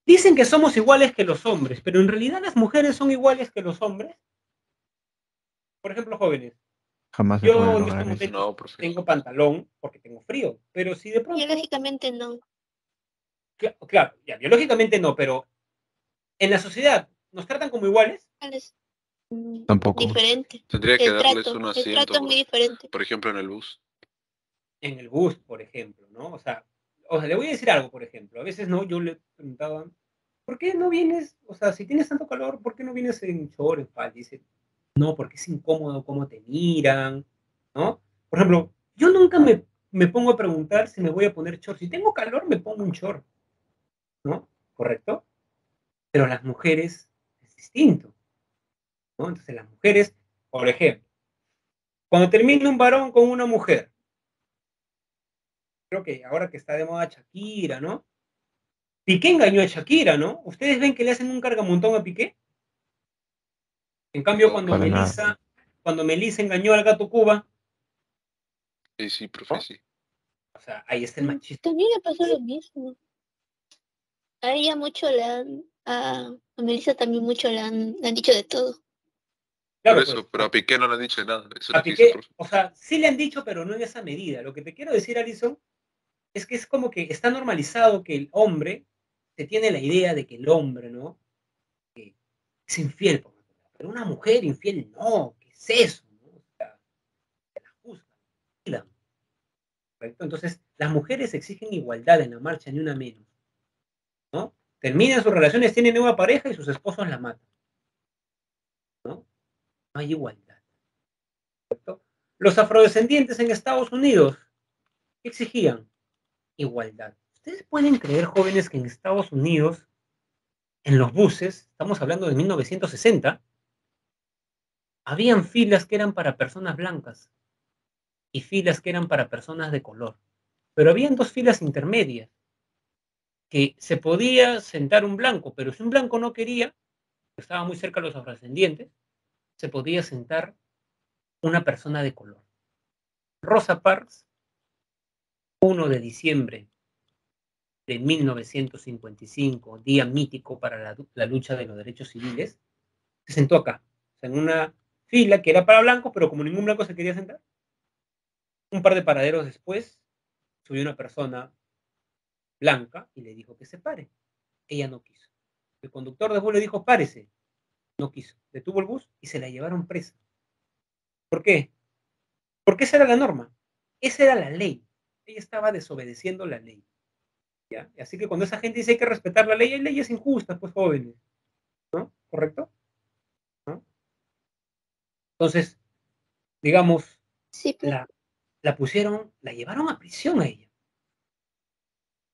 dicen que somos iguales que los hombres, pero en realidad las mujeres son iguales que los hombres. Por ejemplo, jóvenes, Jamás Yo eso. momento- No, tengo pantalón porque tengo frío, pero si de pronto Biológicamente no. Cla- Claro, ya, biológicamente no, pero en la sociedad, ¿nos tratan como iguales? Es, mm, Tampoco. Diferente. Tendría que El darles trato, un el asiento, trato es muy diferente. por ejemplo, en el bus. En el bus, por ejemplo, ¿no? O sea, o sea, le voy a decir algo, por ejemplo. A veces, ¿no? Yo le preguntaba, ¿por qué no vienes? O sea, si tienes tanto calor, ¿por qué no vienes en short, en falda? Dice, no, porque es incómodo cómo te miran, ¿no? Por ejemplo, yo nunca me, me pongo a preguntar si me voy a poner short. Si tengo calor, me pongo un short, ¿no? ¿Correcto? Pero las mujeres es distinto, ¿no? Entonces las mujeres, por ejemplo, cuando termina un varón con una mujer, creo que ahora que está de moda Shakira, ¿no? Piqué engañó a Shakira, ¿no? ¿Ustedes ven que le hacen un cargamontón a Piqué? En cambio, cuando nada. Melissa, cuando Melissa engañó al gato Cuba, Sí, sí, profe, sí. o sea, ahí está el machismo. También le pasó lo mismo. A ella mucho le han, a, a Melissa también mucho le han, le han dicho de todo. Claro, por eso, pues, pero a Piqué no le han dicho nada. Eso a dice Piqué, o sea, sí le han dicho, pero no en esa medida. Lo que te quiero decir, Alison, es que es como que está normalizado que el hombre, se tiene la idea de que el hombre, ¿no? Que es infiel, por naturaleza. Pero una mujer infiel, no, ¿qué es eso? ¿no? O sea, se la juzgan. ¿correcto? Entonces, las mujeres exigen igualdad en la marcha, ni una menos. ¿no? Terminan sus relaciones, tienen nueva pareja y sus esposos la matan. ¿no? No hay igualdad. Los afrodescendientes en Estados Unidos, ¿qué exigían? Igualdad. ¿Ustedes pueden creer, jóvenes, que en Estados Unidos, en los buses, estamos hablando de 1960, habían filas que eran para personas blancas y filas que eran para personas de color. Pero habían dos filas intermedias que se podía sentar un blanco, pero si un blanco no quería, estaba muy cerca de los afrodescendientes, se podía sentar una persona de color. Rosa Parks, 1 de diciembre de 1955, día mítico para la, la lucha de los derechos civiles, se sentó acá, en una fila que era para blancos, pero como ningún blanco se quería sentar, un par de paraderos después, subió una persona blanca y le dijo que se pare. Ella no quiso. El conductor de bus le dijo, párese. No quiso. Detuvo el bus y se la llevaron presa. ¿Por qué? Porque esa era la norma. Esa era la ley. Ella estaba desobedeciendo la ley. ¿Ya? Así que cuando esa gente dice hay que respetar la ley, hay leyes injustas, pues jóvenes. ¿No? ¿Correcto? Entonces, digamos, Sí, pero la, la pusieron, la llevaron a prisión a ella.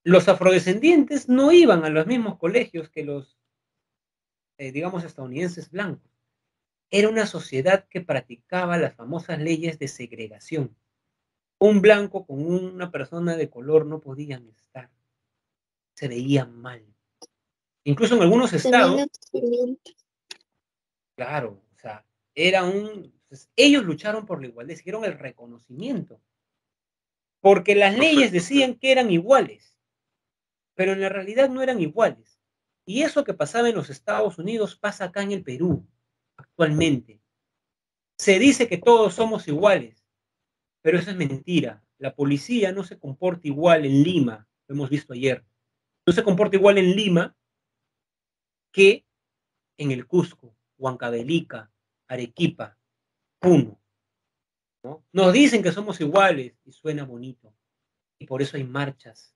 Los afrodescendientes no iban a los mismos colegios que los, eh, digamos, estadounidenses blancos. Era una sociedad que practicaba las famosas leyes de segregación. Un blanco con una persona de color no podían estar. Se veían mal. Incluso en algunos estados, Claro, era un... pues, ellos lucharon por la igualdad, hicieron el reconocimiento. Porque las leyes decían que eran iguales, pero en la realidad no eran iguales. Y eso que pasaba en los Estados Unidos pasa acá en el Perú, actualmente. Se dice que todos somos iguales, pero eso es mentira. La policía no se comporta igual en Lima, lo hemos visto ayer. No se comporta igual en Lima que en el Cusco, Huancavelica, Arequipa, Puno. ¿no? Nos dicen que somos iguales y suena bonito. Y por eso hay marchas.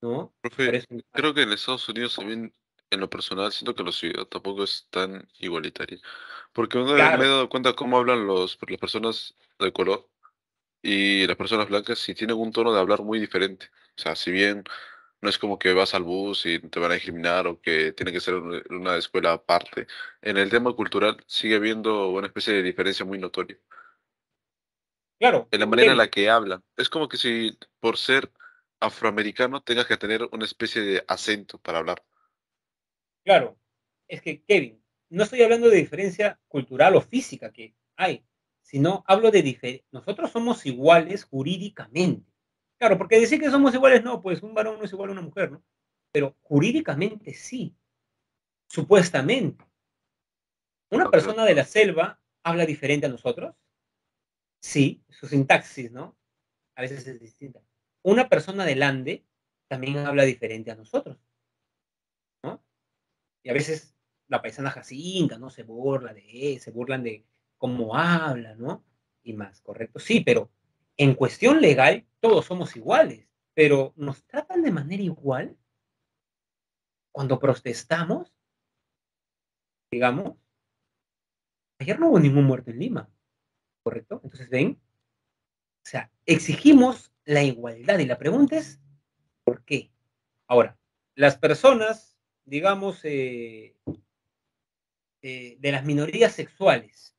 ¿no? Por Profe, eso hay creo que en Estados Unidos también, en lo personal, siento que la ciudad tampoco es tan igualitaria. Porque uno Claro. me he dado cuenta cómo hablan los, las personas de color y las personas blancas y tienen un tono de hablar muy diferente. O sea, si bien no es como que vas al bus y te van a discriminar o que tiene que ser una escuela aparte, en el tema cultural sigue habiendo una especie de diferencia muy notoria. Claro. En la manera en la que hablan. Es como que si por ser afroamericano tengas que tener una especie de acento para hablar. Claro. Es que, Kevin, no estoy hablando de diferencia cultural o física que hay, sino hablo de diferencia. Nosotros somos iguales jurídicamente. Claro, porque decir que somos iguales, no, pues un varón no es igual a una mujer, ¿no? Pero jurídicamente sí. Supuestamente. ¿Una persona de la selva habla diferente a nosotros? Sí, su sintaxis, ¿no? A veces es distinta. Una persona del Ande también habla diferente a nosotros, ¿no? a veces la paisana Jacinta, ¿no? Se burla de él, se burlan de cómo habla, ¿no? Y más, ¿correcto? Sí, pero en cuestión legal todos somos iguales, pero ¿nos tratan de manera igual cuando protestamos? Digamos, ayer no hubo ningún muerto en Lima, ¿correcto? Entonces, ven, o sea, exigimos la igualdad y la pregunta es, ¿por qué? Ahora, las personas, digamos, eh, eh, de las minorías sexuales,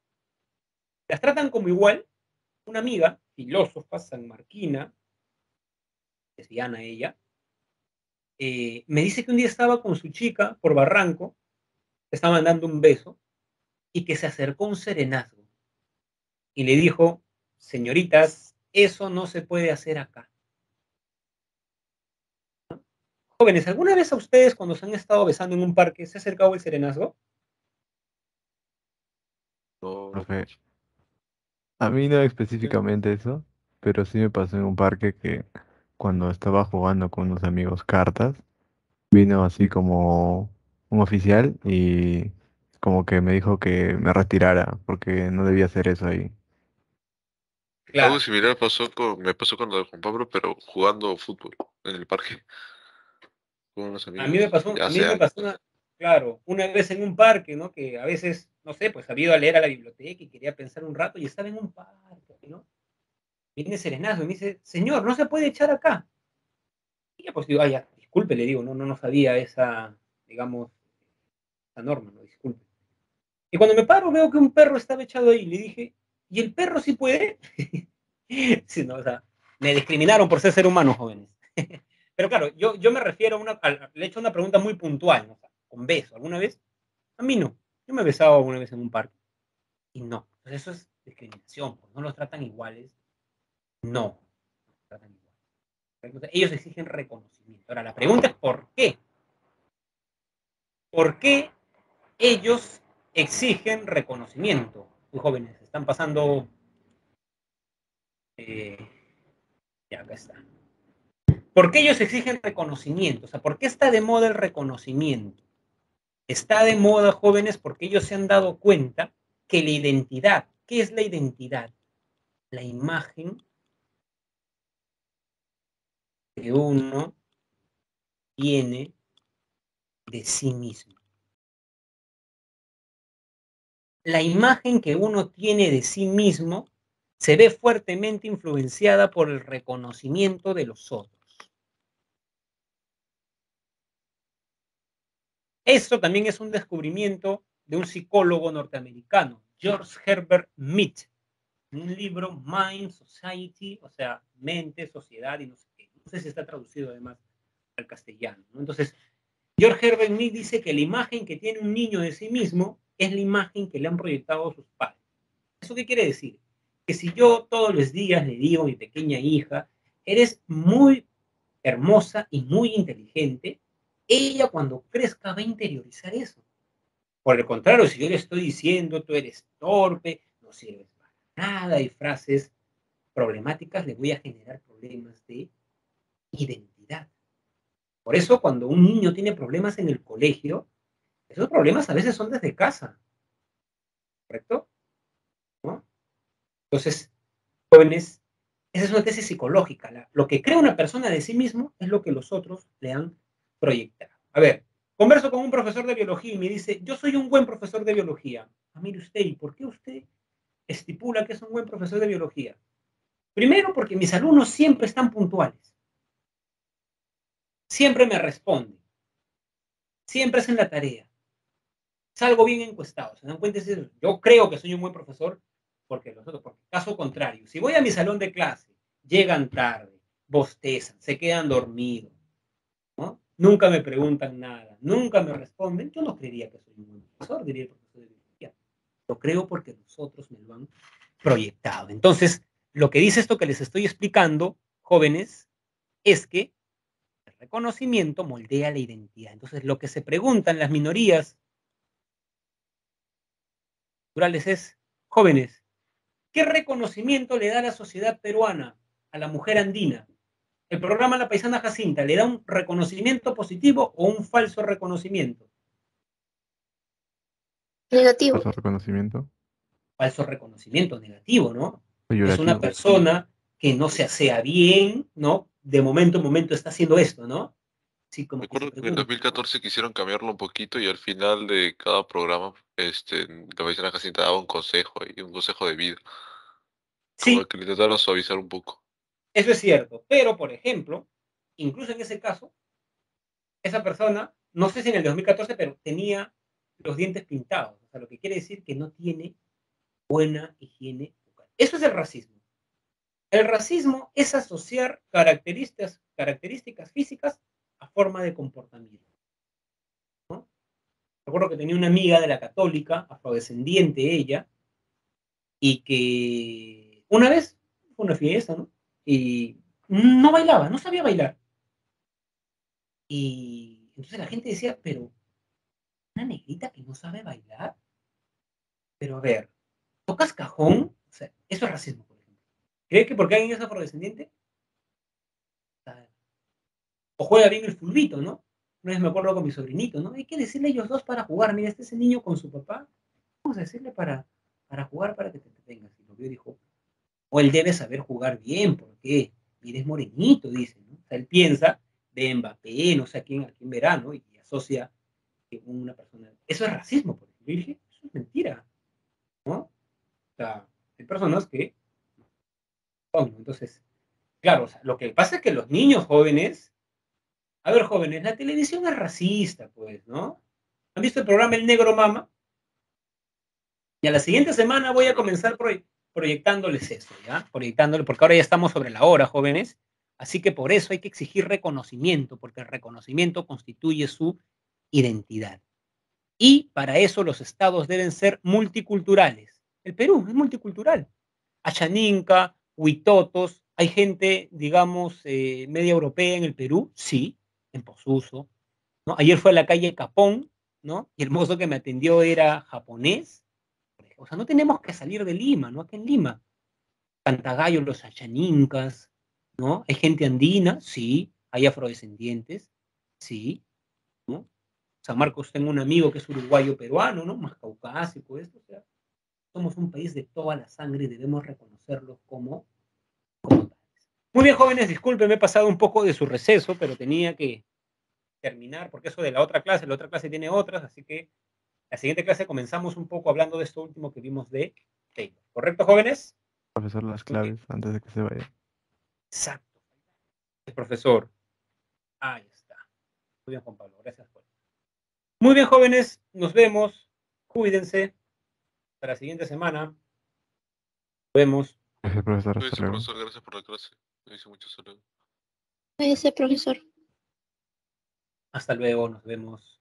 las tratan como igual. Una amiga, filósofa, sanmarquina, lesbiana ella, eh, me dice que un día estaba con su chica por Barranco, estaban dando un beso, y que se acercó un serenazgo y le dijo, señoritas, eso no se puede hacer acá. Jóvenes, ¿alguna vez a ustedes cuando se han estado besando en un parque se ha acercado el serenazgo? No, Profe, a mí no específicamente eso, pero sí me pasó en un parque que cuando estaba jugando con unos amigos cartas, vino así como un oficial y como que me dijo que me retirara porque no debía hacer eso ahí. Claro. Algo similar pasó con, me pasó con lo de Juan Pablo, pero jugando fútbol en el parque. Con unos A mí me amigos. pasó, a mí hace me pasó una, claro, una vez en un parque, ¿no? Que a veces, no sé, pues había ido a leer a la biblioteca y quería pensar un rato y estaba en un parque, ¿no? Viene Serenazo y me dice, señor, no se puede echar acá. Y ya pues digo, ah, ya, disculpe, le digo, no, no, no sabía esa, digamos, esa norma, no, disculpe. Y cuando me paro veo que un perro estaba echado ahí, le dije, ¿y el perro sí puede? *laughs* sí, no, o sea, me discriminaron por ser ser humano, jóvenes. *laughs* Pero claro, yo, yo me refiero a una, le he hecho una pregunta muy puntual, ¿no? O sea, con beso, ¿alguna vez? A mí no. Yo me he besado alguna vez en un parque. Y no. Eso es discriminación, pues, no los tratan iguales. No. los tratan iguales. Ellos exigen reconocimiento. Ahora, la pregunta es ¿por qué? ¿Por qué ellos exigen reconocimiento? Muy jóvenes, están pasando... eh, ya, acá está. ¿Por qué ellos exigen reconocimiento? O sea, ¿por qué está de moda el reconocimiento? Está de moda, jóvenes, porque ellos se han dado cuenta que la identidad, ¿qué es la identidad? La imagen que uno tiene de sí mismo. La imagen que uno tiene de sí mismo se ve fuertemente influenciada por el reconocimiento de los otros. Esto también es un descubrimiento de un psicólogo norteamericano, George Herbert Mead, en un libro Mind, Society, o sea, mente, sociedad y no sé qué. No sé si está traducido además al castellano. ¿no? Entonces, George Herbert Mead dice que la imagen que tiene un niño de sí mismo es la imagen que le han proyectado sus padres. ¿Eso qué quiere decir? Que si yo todos los días le digo a mi pequeña hija, eres muy hermosa y muy inteligente, ella cuando crezca va a interiorizar eso. Por el contrario, si yo le estoy diciendo, tú eres torpe, no sirves para nada, y frases problemáticas, le voy a generar problemas de identidad. Por eso, cuando un niño tiene problemas en el colegio, esos problemas a veces son desde casa. ¿Correcto? Entonces, jóvenes, esa es una tesis psicológica. Lo que crea una persona de sí mismo es lo que los otros le han proyectado. A ver, converso con un profesor de biología y me dice, yo soy un buen profesor de biología. Ah, mire usted, ¿y por qué usted estipula que es un buen profesor de biología? Primero, porque mis alumnos siempre están puntuales. Siempre me responden. Siempre hacen la tarea. Salgo bien encuestado. ¿Se dan cuenta? Yo creo que soy un buen profesor porque los otros, porque caso contrario, si voy a mi salón de clase, llegan tarde, bostezan, se quedan dormidos. Nunca me preguntan nada, nunca me responden, yo no creería que soy un buen profesor, diría el profesor de biología. Lo creo porque los otros me lo han proyectado. Entonces, lo que dice esto que les estoy explicando, jóvenes, es que el reconocimiento moldea la identidad. Entonces, lo que se preguntan las minorías culturales es, jóvenes, ¿qué reconocimiento le da la sociedad peruana a la mujer andina? ¿El programa La Paisana Jacinta le da un reconocimiento positivo o un falso reconocimiento? Negativo. Falso reconocimiento. falso reconocimiento negativo, ¿no? Es una persona que no se asea bien, ¿no? De momento en momento está haciendo esto, ¿no? Sí, como que se Recuerdo que en el pregunta, ¿no? 2014 quisieron cambiarlo un poquito y al final de cada programa, este, la vecina Jacinta daba un consejo y un consejo de vida. Sí, Como que le intentaron suavizar un poco. Eso es cierto, pero por ejemplo, incluso en ese caso, esa persona, no sé si en el 2014, pero tenía los dientes pintados, o sea, lo que quiere decir que no tiene buena higiene bucal. Eso es el racismo. El racismo es asociar características, características físicas a forma de comportamiento. Recuerdo que tenía una amiga de la católica, afrodescendiente ella, y que una vez fue una fiesta, ¿no? Y no bailaba, no sabía bailar. Y entonces la gente decía, pero una negrita que no sabe bailar. Pero a ver, ¿tocas cajón? O sea, eso es racismo, por ejemplo. ¿Crees que porque alguien es afrodescendiente? O juega bien el fulbito, ¿no? Una vez me acuerdo con mi sobrinito, ¿no? Hay que decirle a ellos dos para jugar. Mira, este es el niño con su papá. Vamos a decirle para, para jugar, para que te entretengas. Y lo vio dijo, o él debe saber jugar bien, porque mira, es morenito, dice, ¿no? O sea, él piensa de Mbappé, no sé a quién, a quién verá, ¿no? Y asocia que una persona. Eso es racismo, por ejemplo. Dije, eso es mentira, ¿no? O sea, hay personas que. Entonces, claro, o sea, lo que pasa es que los niños jóvenes. A ver, jóvenes, la televisión es racista, pues, ¿no? ¿Han visto el programa El Negro Mama? Y a la siguiente semana voy a comenzar proy- proyectándoles eso, ¿ya? Proyectándole, porque ahora ya estamos sobre la hora, jóvenes. Así que por eso hay que exigir reconocimiento, porque el reconocimiento constituye su identidad. Y para eso los estados deben ser multiculturales. El Perú es multicultural. Achaninca, Huitotos, hay gente, digamos, eh, media europea en el Perú, sí, en Posuso. ¿no? Ayer fue a la calle Capón, ¿no? Y el mozo que me atendió era japonés. O sea, no tenemos que salir de Lima, ¿no? Aquí en Lima. Cantagallo, los achanincas, ¿no? Hay gente andina, sí. Hay afrodescendientes, sí. ¿no? San Marcos tengo un amigo que es uruguayo peruano, ¿no? Más caucásico, esto, o sea, somos un país de toda la sangre y debemos reconocerlos como, como tales. Muy bien, jóvenes, disculpen, me he pasado un poco de su receso, pero tenía que terminar, porque eso de la otra clase, la otra clase tiene otras, así que la siguiente clase comenzamos un poco hablando de esto último que vimos de Taylor. ¿Correcto, jóvenes? Profesor, las claves antes de que se vaya. Exacto. Profesor. Ahí está. Muy bien, Juan Pablo. Gracias por. Muy bien, jóvenes. Nos vemos. Cuídense. Hasta la siguiente semana. Nos vemos. Gracias, profesor. Luego. profesor, gracias por la clase. Me hizo mucho saludo. Ese profesor. Hasta luego. Nos vemos.